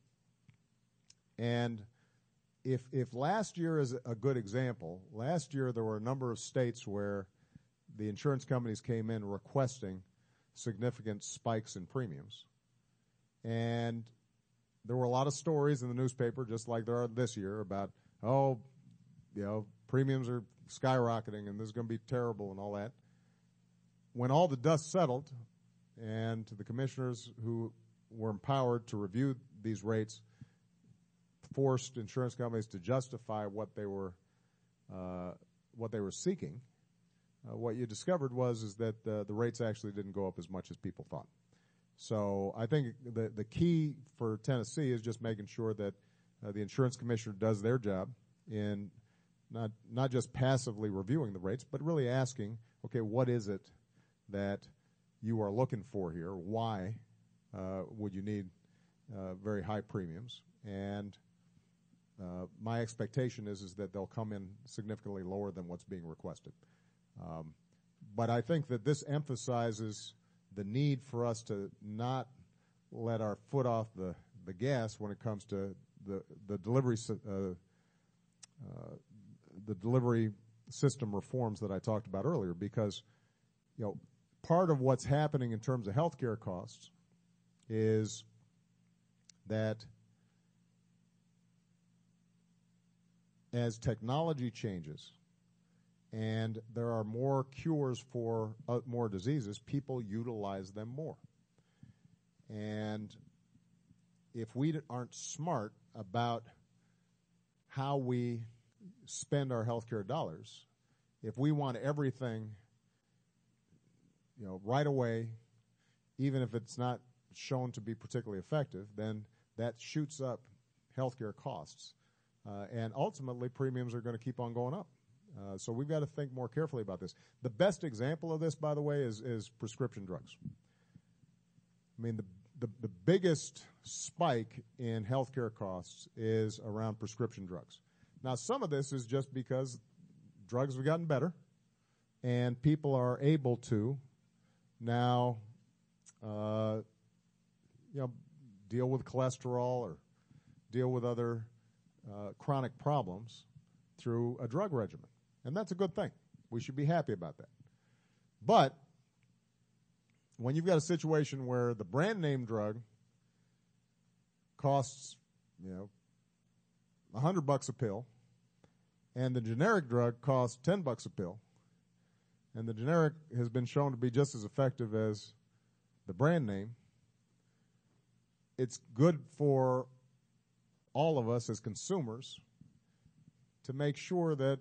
And if if last year is a good example, last year there were a number of states where the insurance companies came in requesting significant spikes in premiums. And there were a lot of stories in the newspaper, just like there are this year, about, oh, you know, premiums are skyrocketing and this is going to be terrible and all that. When all the dust settled, and the commissioners who were empowered to review these rates forced insurance companies to justify what they were uh, what they were seeking. Uh, what you discovered was is that the, the rates actually didn't go up as much as people thought. So I think the the key for Tennessee is just making sure that uh, the insurance commissioner does their job in not not just passively reviewing the rates, but really asking, okay, what is it that you are looking for here? Why uh, would you need uh, very high premiums? And uh, my expectation is is that they'll come in significantly lower than what's being requested. Um, but I think that this emphasizes the need for us to not let our foot off the, the gas when it comes to the the delivery uh, uh, the delivery system reforms that I talked about earlier, because you know part of what's happening in terms of healthcare costs is that as technology changes and there are more cures for uh, more diseases, people utilize them more. And if we aren't smart about how we spend our healthcare dollars, if we want everything, you know, right away, even if it's not shown to be particularly effective, then that shoots up healthcare costs. Uh, and ultimately, premiums are going to keep on going up. Uh, so we've got to think more carefully about this. The best example of this, by the way, is, is prescription drugs. I mean, the, the, the biggest spike in healthcare costs is around prescription drugs. Now, some of this is just because drugs have gotten better and people are able to now, uh, you know, deal with cholesterol or deal with other uh, chronic problems through a drug regimen. And that's a good thing. We should be happy about that. But when you've got a situation where the brand name drug costs, you know, a hundred bucks a pill, and the generic drug costs ten bucks a pill, and the generic has been shown to be just as effective as the brand name, it's good for all of us as consumers to make sure that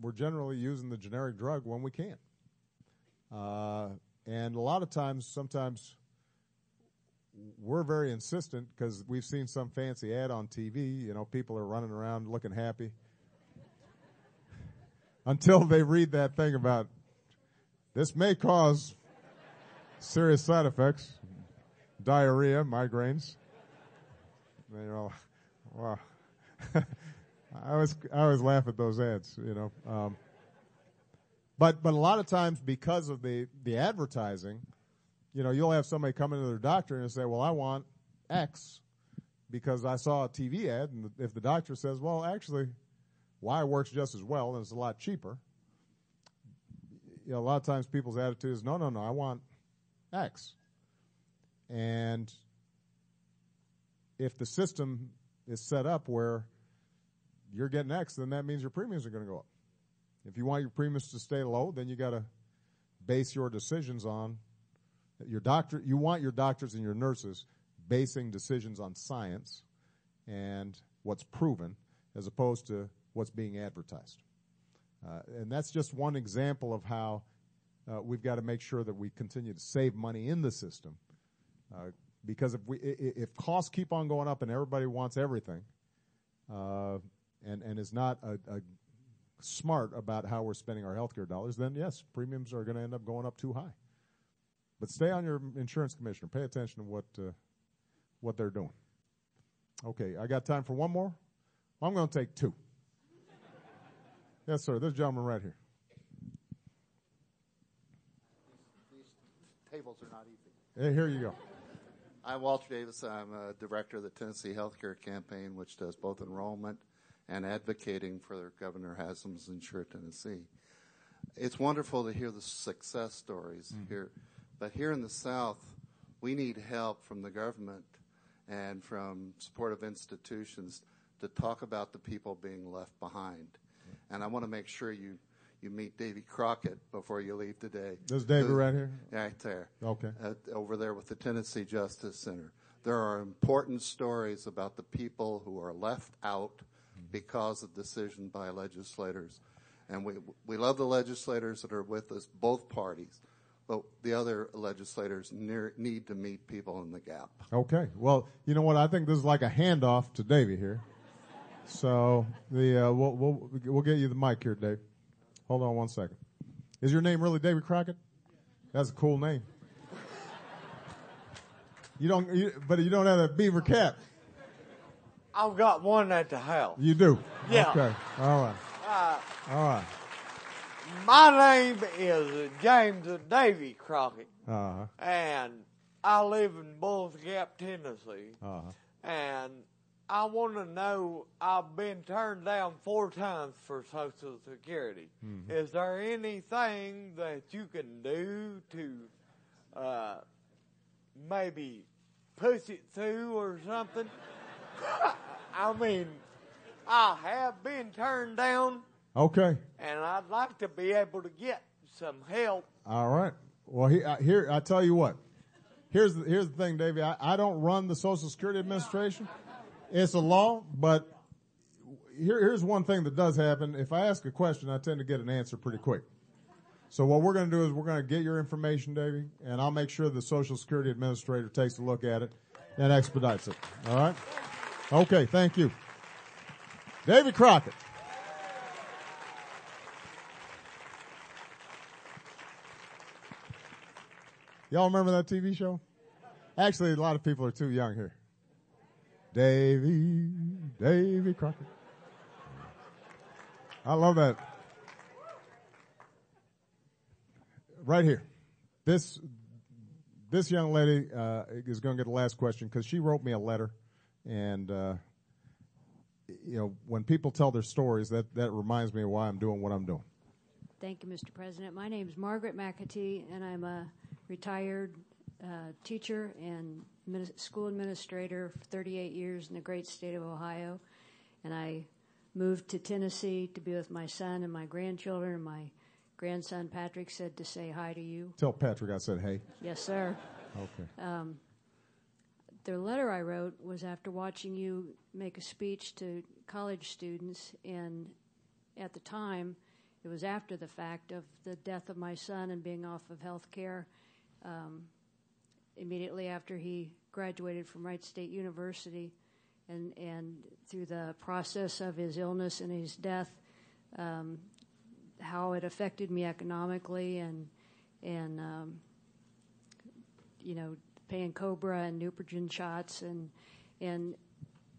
we're generally using the generic drug when we can. Uh, and a lot of times, sometimes we're very insistent because we've seen some fancy ad on TV. You know, people are running around looking happy until they read that thing about this may cause serious side effects, diarrhea, migraines. You know, wow. I always I always laugh at those ads, you know. Um, but but a lot of times because of the the advertising, you know, you'll have somebody come into their doctor and say, "Well, I want X because I saw a TV ad," and if the doctor says, "Well, actually, Y works just as well and it's a lot cheaper," you know, a lot of times people's attitude is, "No, no, no, I want X," and if the system is set up where you're getting X, then that means your premiums are going to go up. If you want your premiums to stay low, then you got to base your decisions on your doctor. You want your doctors and your nurses basing decisions on science and what's proven, as opposed to what's being advertised. Uh, and that's just one example of how uh, we've got to make sure that we continue to save money in the system. Uh, because if we if costs keep on going up and everybody wants everything, uh, and and is not a, a smart about how we're spending our healthcare dollars, then yes, premiums are going to end up going up too high. But stay on your insurance commissioner. Pay attention to what uh, what they're doing. Okay, I got time for one more. I'm going to take two. yes, sir. This gentleman right here. These tables are not easy. Hey, here you go. I'm Walter Davis. I'm a director of the Tennessee Healthcare Campaign, which does both enrollment and advocating for Governor Haslam's Insure Tennessee. It's wonderful to hear the success stories mm-hmm. here, but here in the South, we need help from the government and from supportive institutions to talk about the people being left behind. And I want to make sure you, you meet Davy Crockett before you leave today. This Davy right here? Right there. Okay. Uh, over there with the Tennessee Justice Center. There are important stories about the people who are left out because of decision by legislators. And we, we love the legislators that are with us, both parties. But the other legislators near, need to meet people in the gap. Okay. Well, you know what? I think this is like a handoff to Davey here. So the uh, we'll, we'll we'll get you the mic here, Dave. Hold on one second. Is your name really David Crockett? That's a cool name. You don't, you, but you don't have a beaver cap. I've got one at the house. You do? Yeah. Okay. All right. Uh, All right. My name is James Davy Crockett. Uh-huh. And I live in Bulls Gap, Tennessee. Uh-huh. And I want to know I've been turned down four times for Social Security. Mm-hmm. Is there anything that you can do to uh, maybe push it through or something? I mean, I have been turned down. Okay. And I'd like to be able to get some help. All right. Well, he, uh, here I tell you what. Here's the, here's the thing, Davey. I, I don't run the Social Security Administration. It's a law, but here, here's one thing that does happen. If I ask a question, I tend to get an answer pretty quick. So what we're going to do is we're going to get your information, Davey, and I'll make sure the Social Security Administrator takes a look at it and expedites it. All right. Okay, thank you. David Crockett. Y'all remember that TV show? Actually, a lot of people are too young here. Davy, Davy Crockett. I love that. Right here. This, this young lady, uh, is going to get the last question because she wrote me a letter and, uh, you know, when people tell their stories, that, that reminds me of why I'm doing what I'm doing. Thank you, Mr. President. My name is Margaret McAtee, and I'm a retired uh, teacher and school administrator for 38 years in the great state of Ohio. And I moved to Tennessee to be with my son and my grandchildren. And My grandson Patrick said to say hi to you. Tell Patrick I said hey. Yes, sir. Okay. Um, the letter I wrote was after watching you make a speech to college students, and at the time, it was after the fact of the death of my son and being off of health care. Um, immediately after he graduated from Wright State University, and and through the process of his illness and his death, um, how it affected me economically and and um, you know paying Cobra and Neupogen shots, and and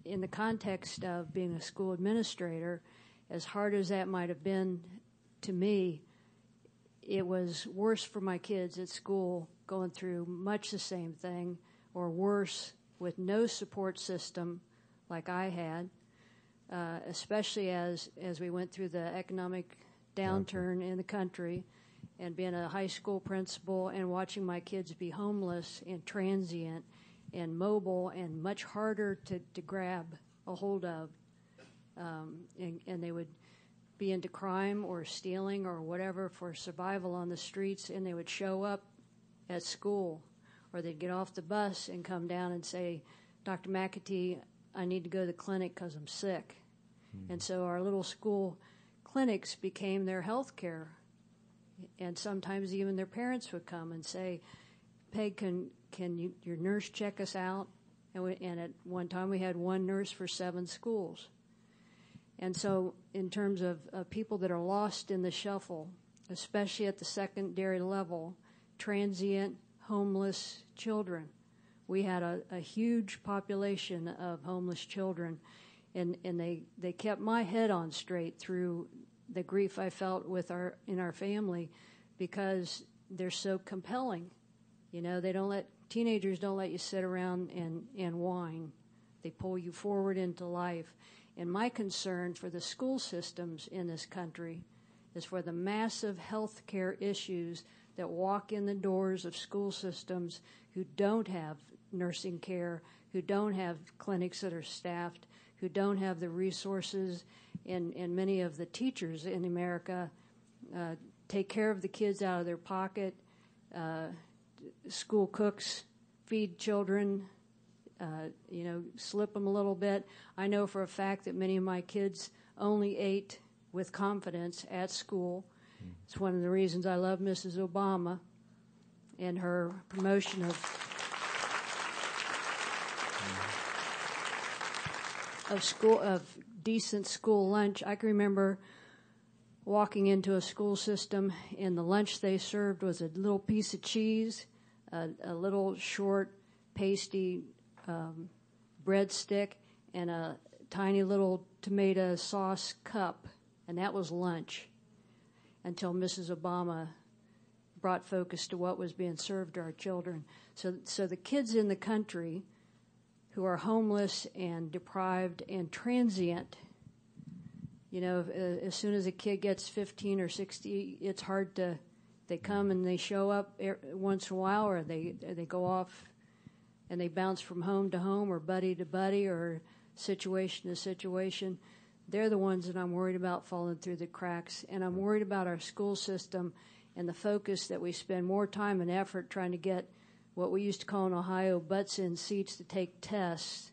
in the context of being a school administrator, as hard as that might have been to me, it was worse for my kids at school going through much the same thing, or worse with no support system like I had. Uh, especially as as we went through the economic downturn in the country, and being a high school principal and watching my kids be homeless and transient and mobile and much harder to, to grab a hold of. Um, and, and, they would be into crime or stealing or whatever for survival on the streets, and they would show up at school, or they'd get off the bus and come down and say, Dr. McAtee, I need to go to the clinic because I'm sick. Mm-hmm. And so our little school clinics became their health care. And sometimes even their parents would come and say, Peg, can, can you, your nurse check us out? And, we, and at one time we had one nurse for seven schools. And so, in terms of uh, people that are lost in the shuffle, especially at the secondary level, transient, homeless children, we had a, a huge population of homeless children, and, and they, they kept my head on straight through the grief I felt with our in our family because they're so compelling. You know, they don't let teenagers don't let you sit around and, and whine. They pull you forward into life. And my concern for the school systems in this country is for the massive health care issues that walk in the doors of school systems who don't have nursing care, who don't have clinics that are staffed, who don't have the resources, and, and many of the teachers in America uh, take care of the kids out of their pocket. Uh, school cooks feed children, uh, you know, slip them a little bit. I know for a fact that many of my kids only ate with confidence at school. It's one of the reasons I love Mrs. Obama and her promotion of of school of decent school lunch. I can remember walking into a school system and the lunch they served was a little piece of cheese, a, a little short pasty um, breadstick, and a tiny little tomato sauce cup, and that was lunch until Mrs. Obama brought focus to what was being served to our children. So, so the kids in the country who are homeless and deprived and transient. You know, uh, as soon as a kid gets 15 or 60, it's hard to. They come and they show up once in a while, or they they go off and they bounce from home to home, or buddy to buddy, or situation to situation. They're the ones that I'm worried about falling through the cracks, and I'm worried about our school system and the focus that we spend more time and effort trying to get what we used to call in Ohio butts in seats to take tests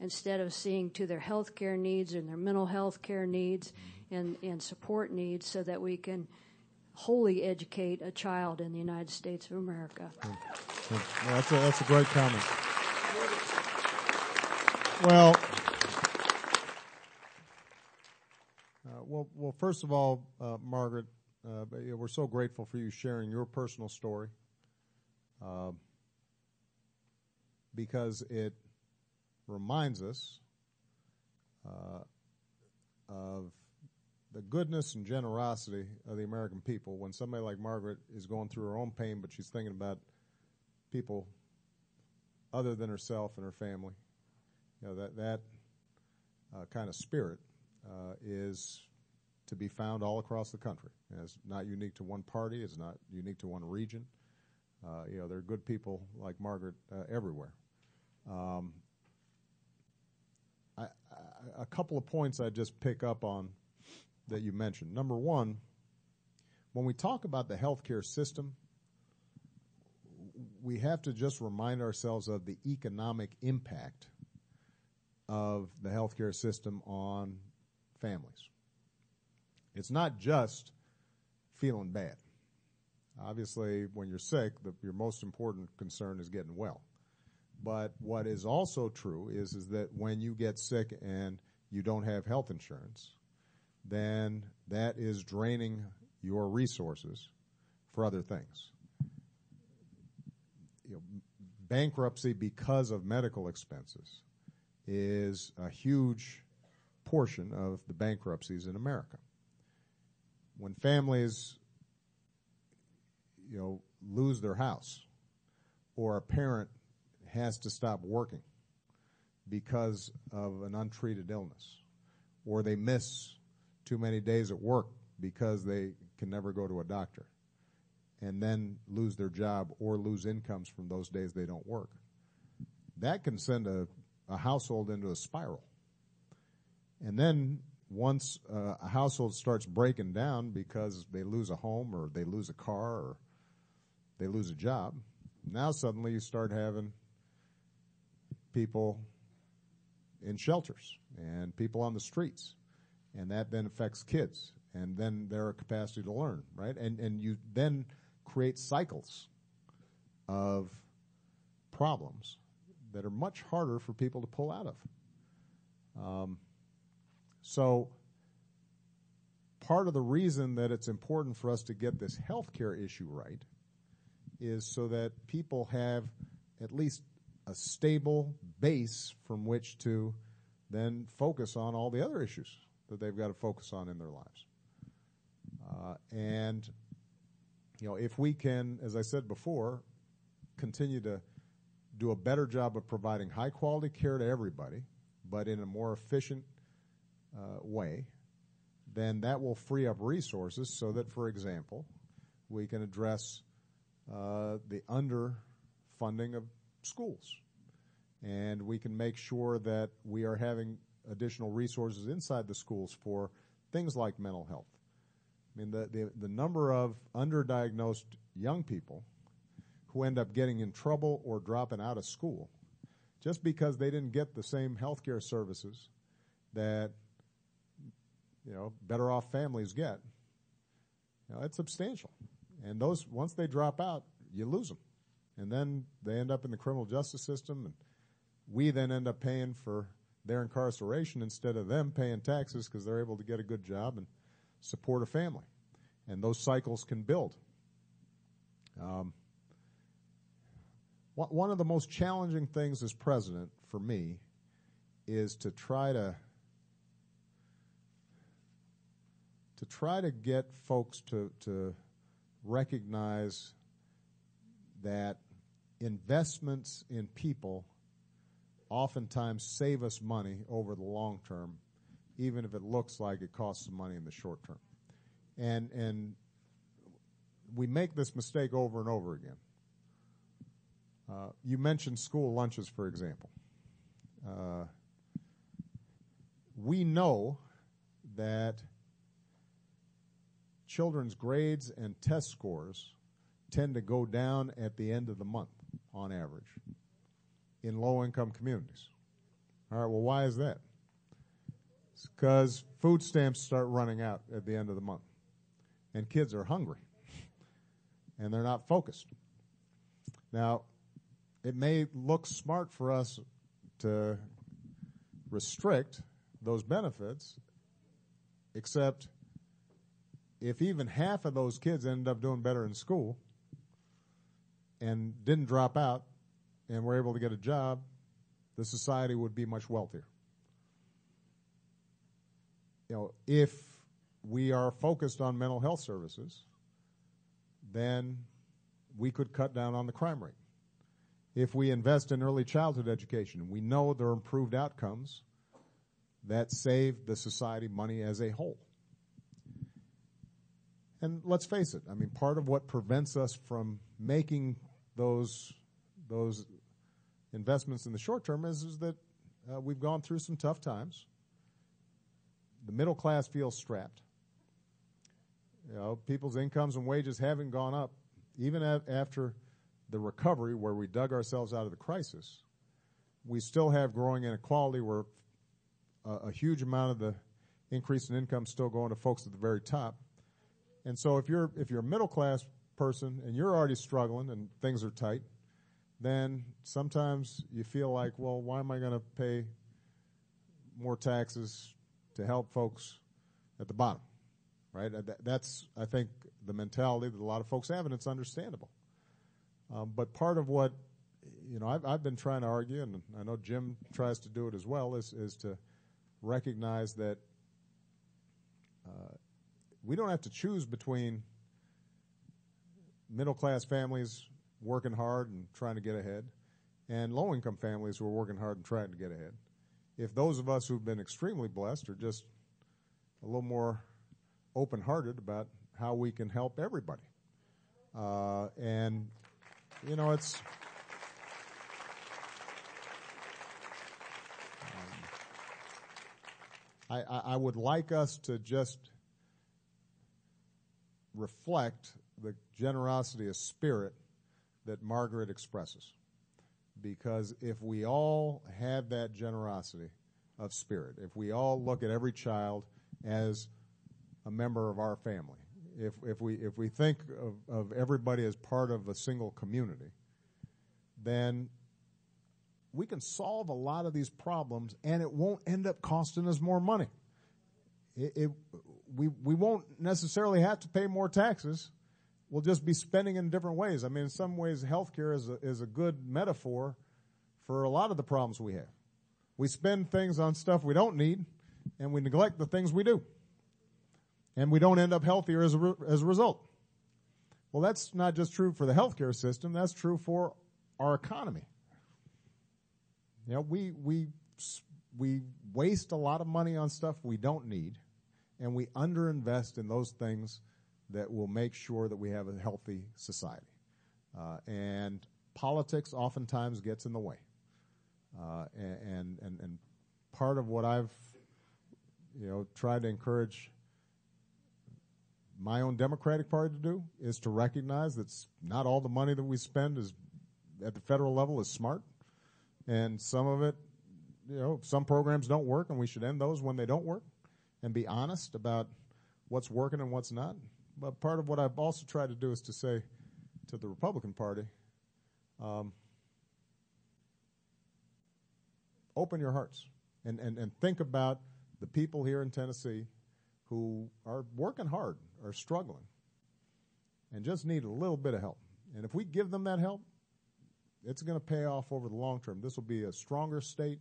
instead of seeing to their health care needs and their mental health care needs and, and support needs so that we can wholly educate a child in the United States of America. That's, a, that's a great comment. Well, uh, well, well. First of all, uh, Margaret, uh, we're so grateful for you sharing your personal story. Uh, because it reminds us uh, of the goodness and generosity of the American people when somebody like Margaret is going through her own pain, but she's thinking about people other than herself and her family. You know, that, that uh, kind of spirit uh, is to be found all across the country. And it's not unique to one party, it's not unique to one region. Uh, you know, there are good people like Margaret uh, everywhere. Um, I, I, a couple of points I just pick up on that you mentioned. Number one, when we talk about the healthcare system, we have to just remind ourselves of the economic impact of the healthcare system on families. It's not just feeling bad. Obviously, when you're sick, the, your most important concern is getting well. But what is also true is, is that when you get sick and you don't have health insurance, then that is draining your resources for other things. You know, bankruptcy because of medical expenses is a huge portion of the bankruptcies in America. When families you know, lose their house or a parent has to stop working because of an untreated illness or they miss too many days at work because they can never go to a doctor and then lose their job or lose incomes from those days they don't work. That can send a, a household into a spiral. And then once uh, a household starts breaking down because they lose a home or they lose a car or they lose a job, now suddenly you start having people in shelters and people on the streets, and that then affects kids and then their capacity to learn, right? And and you then create cycles of problems that are much harder for people to pull out of. Um, so part of the reason that it's important for us to get this healthcare issue right is so that people have at least a stable base from which to then focus on all the other issues that they've got to focus on in their lives. Uh, and you know, if we can, as I said before, continue to do a better job of providing high quality care to everybody, but in a more efficient uh, way, then that will free up resources so that, for example, we can address uh, the underfunding of schools. And we can make sure that we are having additional resources inside the schools for things like mental health. I mean, the, the, the number of underdiagnosed young people who end up getting in trouble or dropping out of school just because they didn't get the same health care services that you know better off families get. You know, it's substantial, and those once they drop out, you lose them, and then they end up in the criminal justice system, and we then end up paying for their incarceration instead of them paying taxes because they're able to get a good job and support a family, and those cycles can build. Um, one of the most challenging things as president for me is to try to to try to get folks to to recognize that investments in people oftentimes save us money over the long term, even if it looks like it costs some money in the short term. And and we make this mistake over and over again. Uh, you mentioned school lunches, for example. Uh, we know that children's grades and test scores tend to go down at the end of the month on average in low income communities. All right, well, why is that? It's because food stamps start running out at the end of the month, and kids are hungry, and they're not focused. Now, it may look smart for us to restrict those benefits, except if even half of those kids ended up doing better in school and didn't drop out and we were able to get a job, the society would be much wealthier. You know, if we are focused on mental health services, then we could cut down on the crime rate if we invest in early childhood education. We know there are improved outcomes that save the society money as a whole. And let's face it, I mean, part of what prevents us from making those, those investments in the short term is, is that uh, we've gone through some tough times. The middle class feels strapped. You know, people's incomes and wages haven't gone up even after the recovery where we dug ourselves out of the crisis, we still have growing inequality where a, a huge amount of the increase in income is still going to folks at the very top. And so if you're if you're a middle class person and you're already struggling and things are tight, then sometimes you feel like, well, why am I going to pay more taxes to help folks at the bottom? Right? That's I think the mentality that a lot of folks have, and it's understandable. Um, but part of what you know I've, I've, been trying to argue, and I know Jim tries to do it as well, is is to recognize that uh, we don't have to choose between middle class families working hard and trying to get ahead, and low income families who are working hard and trying to get ahead. If those of us who've been extremely blessed are just a little more open hearted about how we can help everybody. Uh, and you know, it's. Um, I, I, I would like us to just reflect the generosity of spirit that Margaret expresses. Because if we all have that generosity of spirit, if we all look at every child as a member of our family, if, if, we, if we think of, of everybody as part of a single community, then we can solve a lot of these problems and it won't end up costing us more money. It, it, we, we won't necessarily have to pay more taxes. We'll just be spending in different ways. I mean, in some ways, healthcare is a, is a good metaphor for a lot of the problems we have. We spend things on stuff we don't need and we neglect the things we do. And we don't end up healthier as a, re- as a result. Well, that's not just true for the healthcare system, that's true for our economy. You know, we, we, we waste a lot of money on stuff we don't need, and we underinvest in those things that will make sure that we have a healthy society. Uh, and politics oftentimes gets in the way. Uh, and, and, and part of what I've, you know, tried to encourage my own Democratic Party to do is to recognize that not all the money that we spend is at the federal level is smart, and some of it, you know, some programs don't work, and we should end those when they don't work, and be honest about what's working and what's not. But part of what I've also tried to do is to say to the Republican Party, um, open your hearts and, and, and think about the people here in Tennessee who are working hard, are struggling, and just need a little bit of help. And if we give them that help, it's going to pay off over the long term. This will be a stronger state.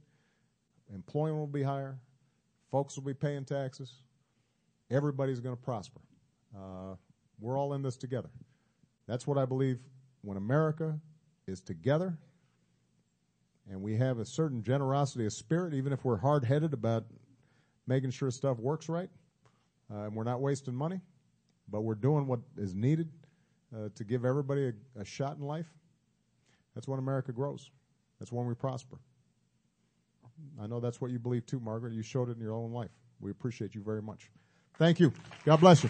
Employment will be higher. Folks will be paying taxes. Everybody's going to prosper. Uh, we're all in this together. That's what I believe. When America is together and we have a certain generosity of spirit, even if we're hard headed about making sure stuff works right, uh, and we're not wasting money, but we're doing what is needed uh, to give everybody a, a shot in life, that's when America grows. That's when we prosper. I know that's what you believe too, Margaret. You showed it in your own life. We appreciate you very much. Thank you. God bless you.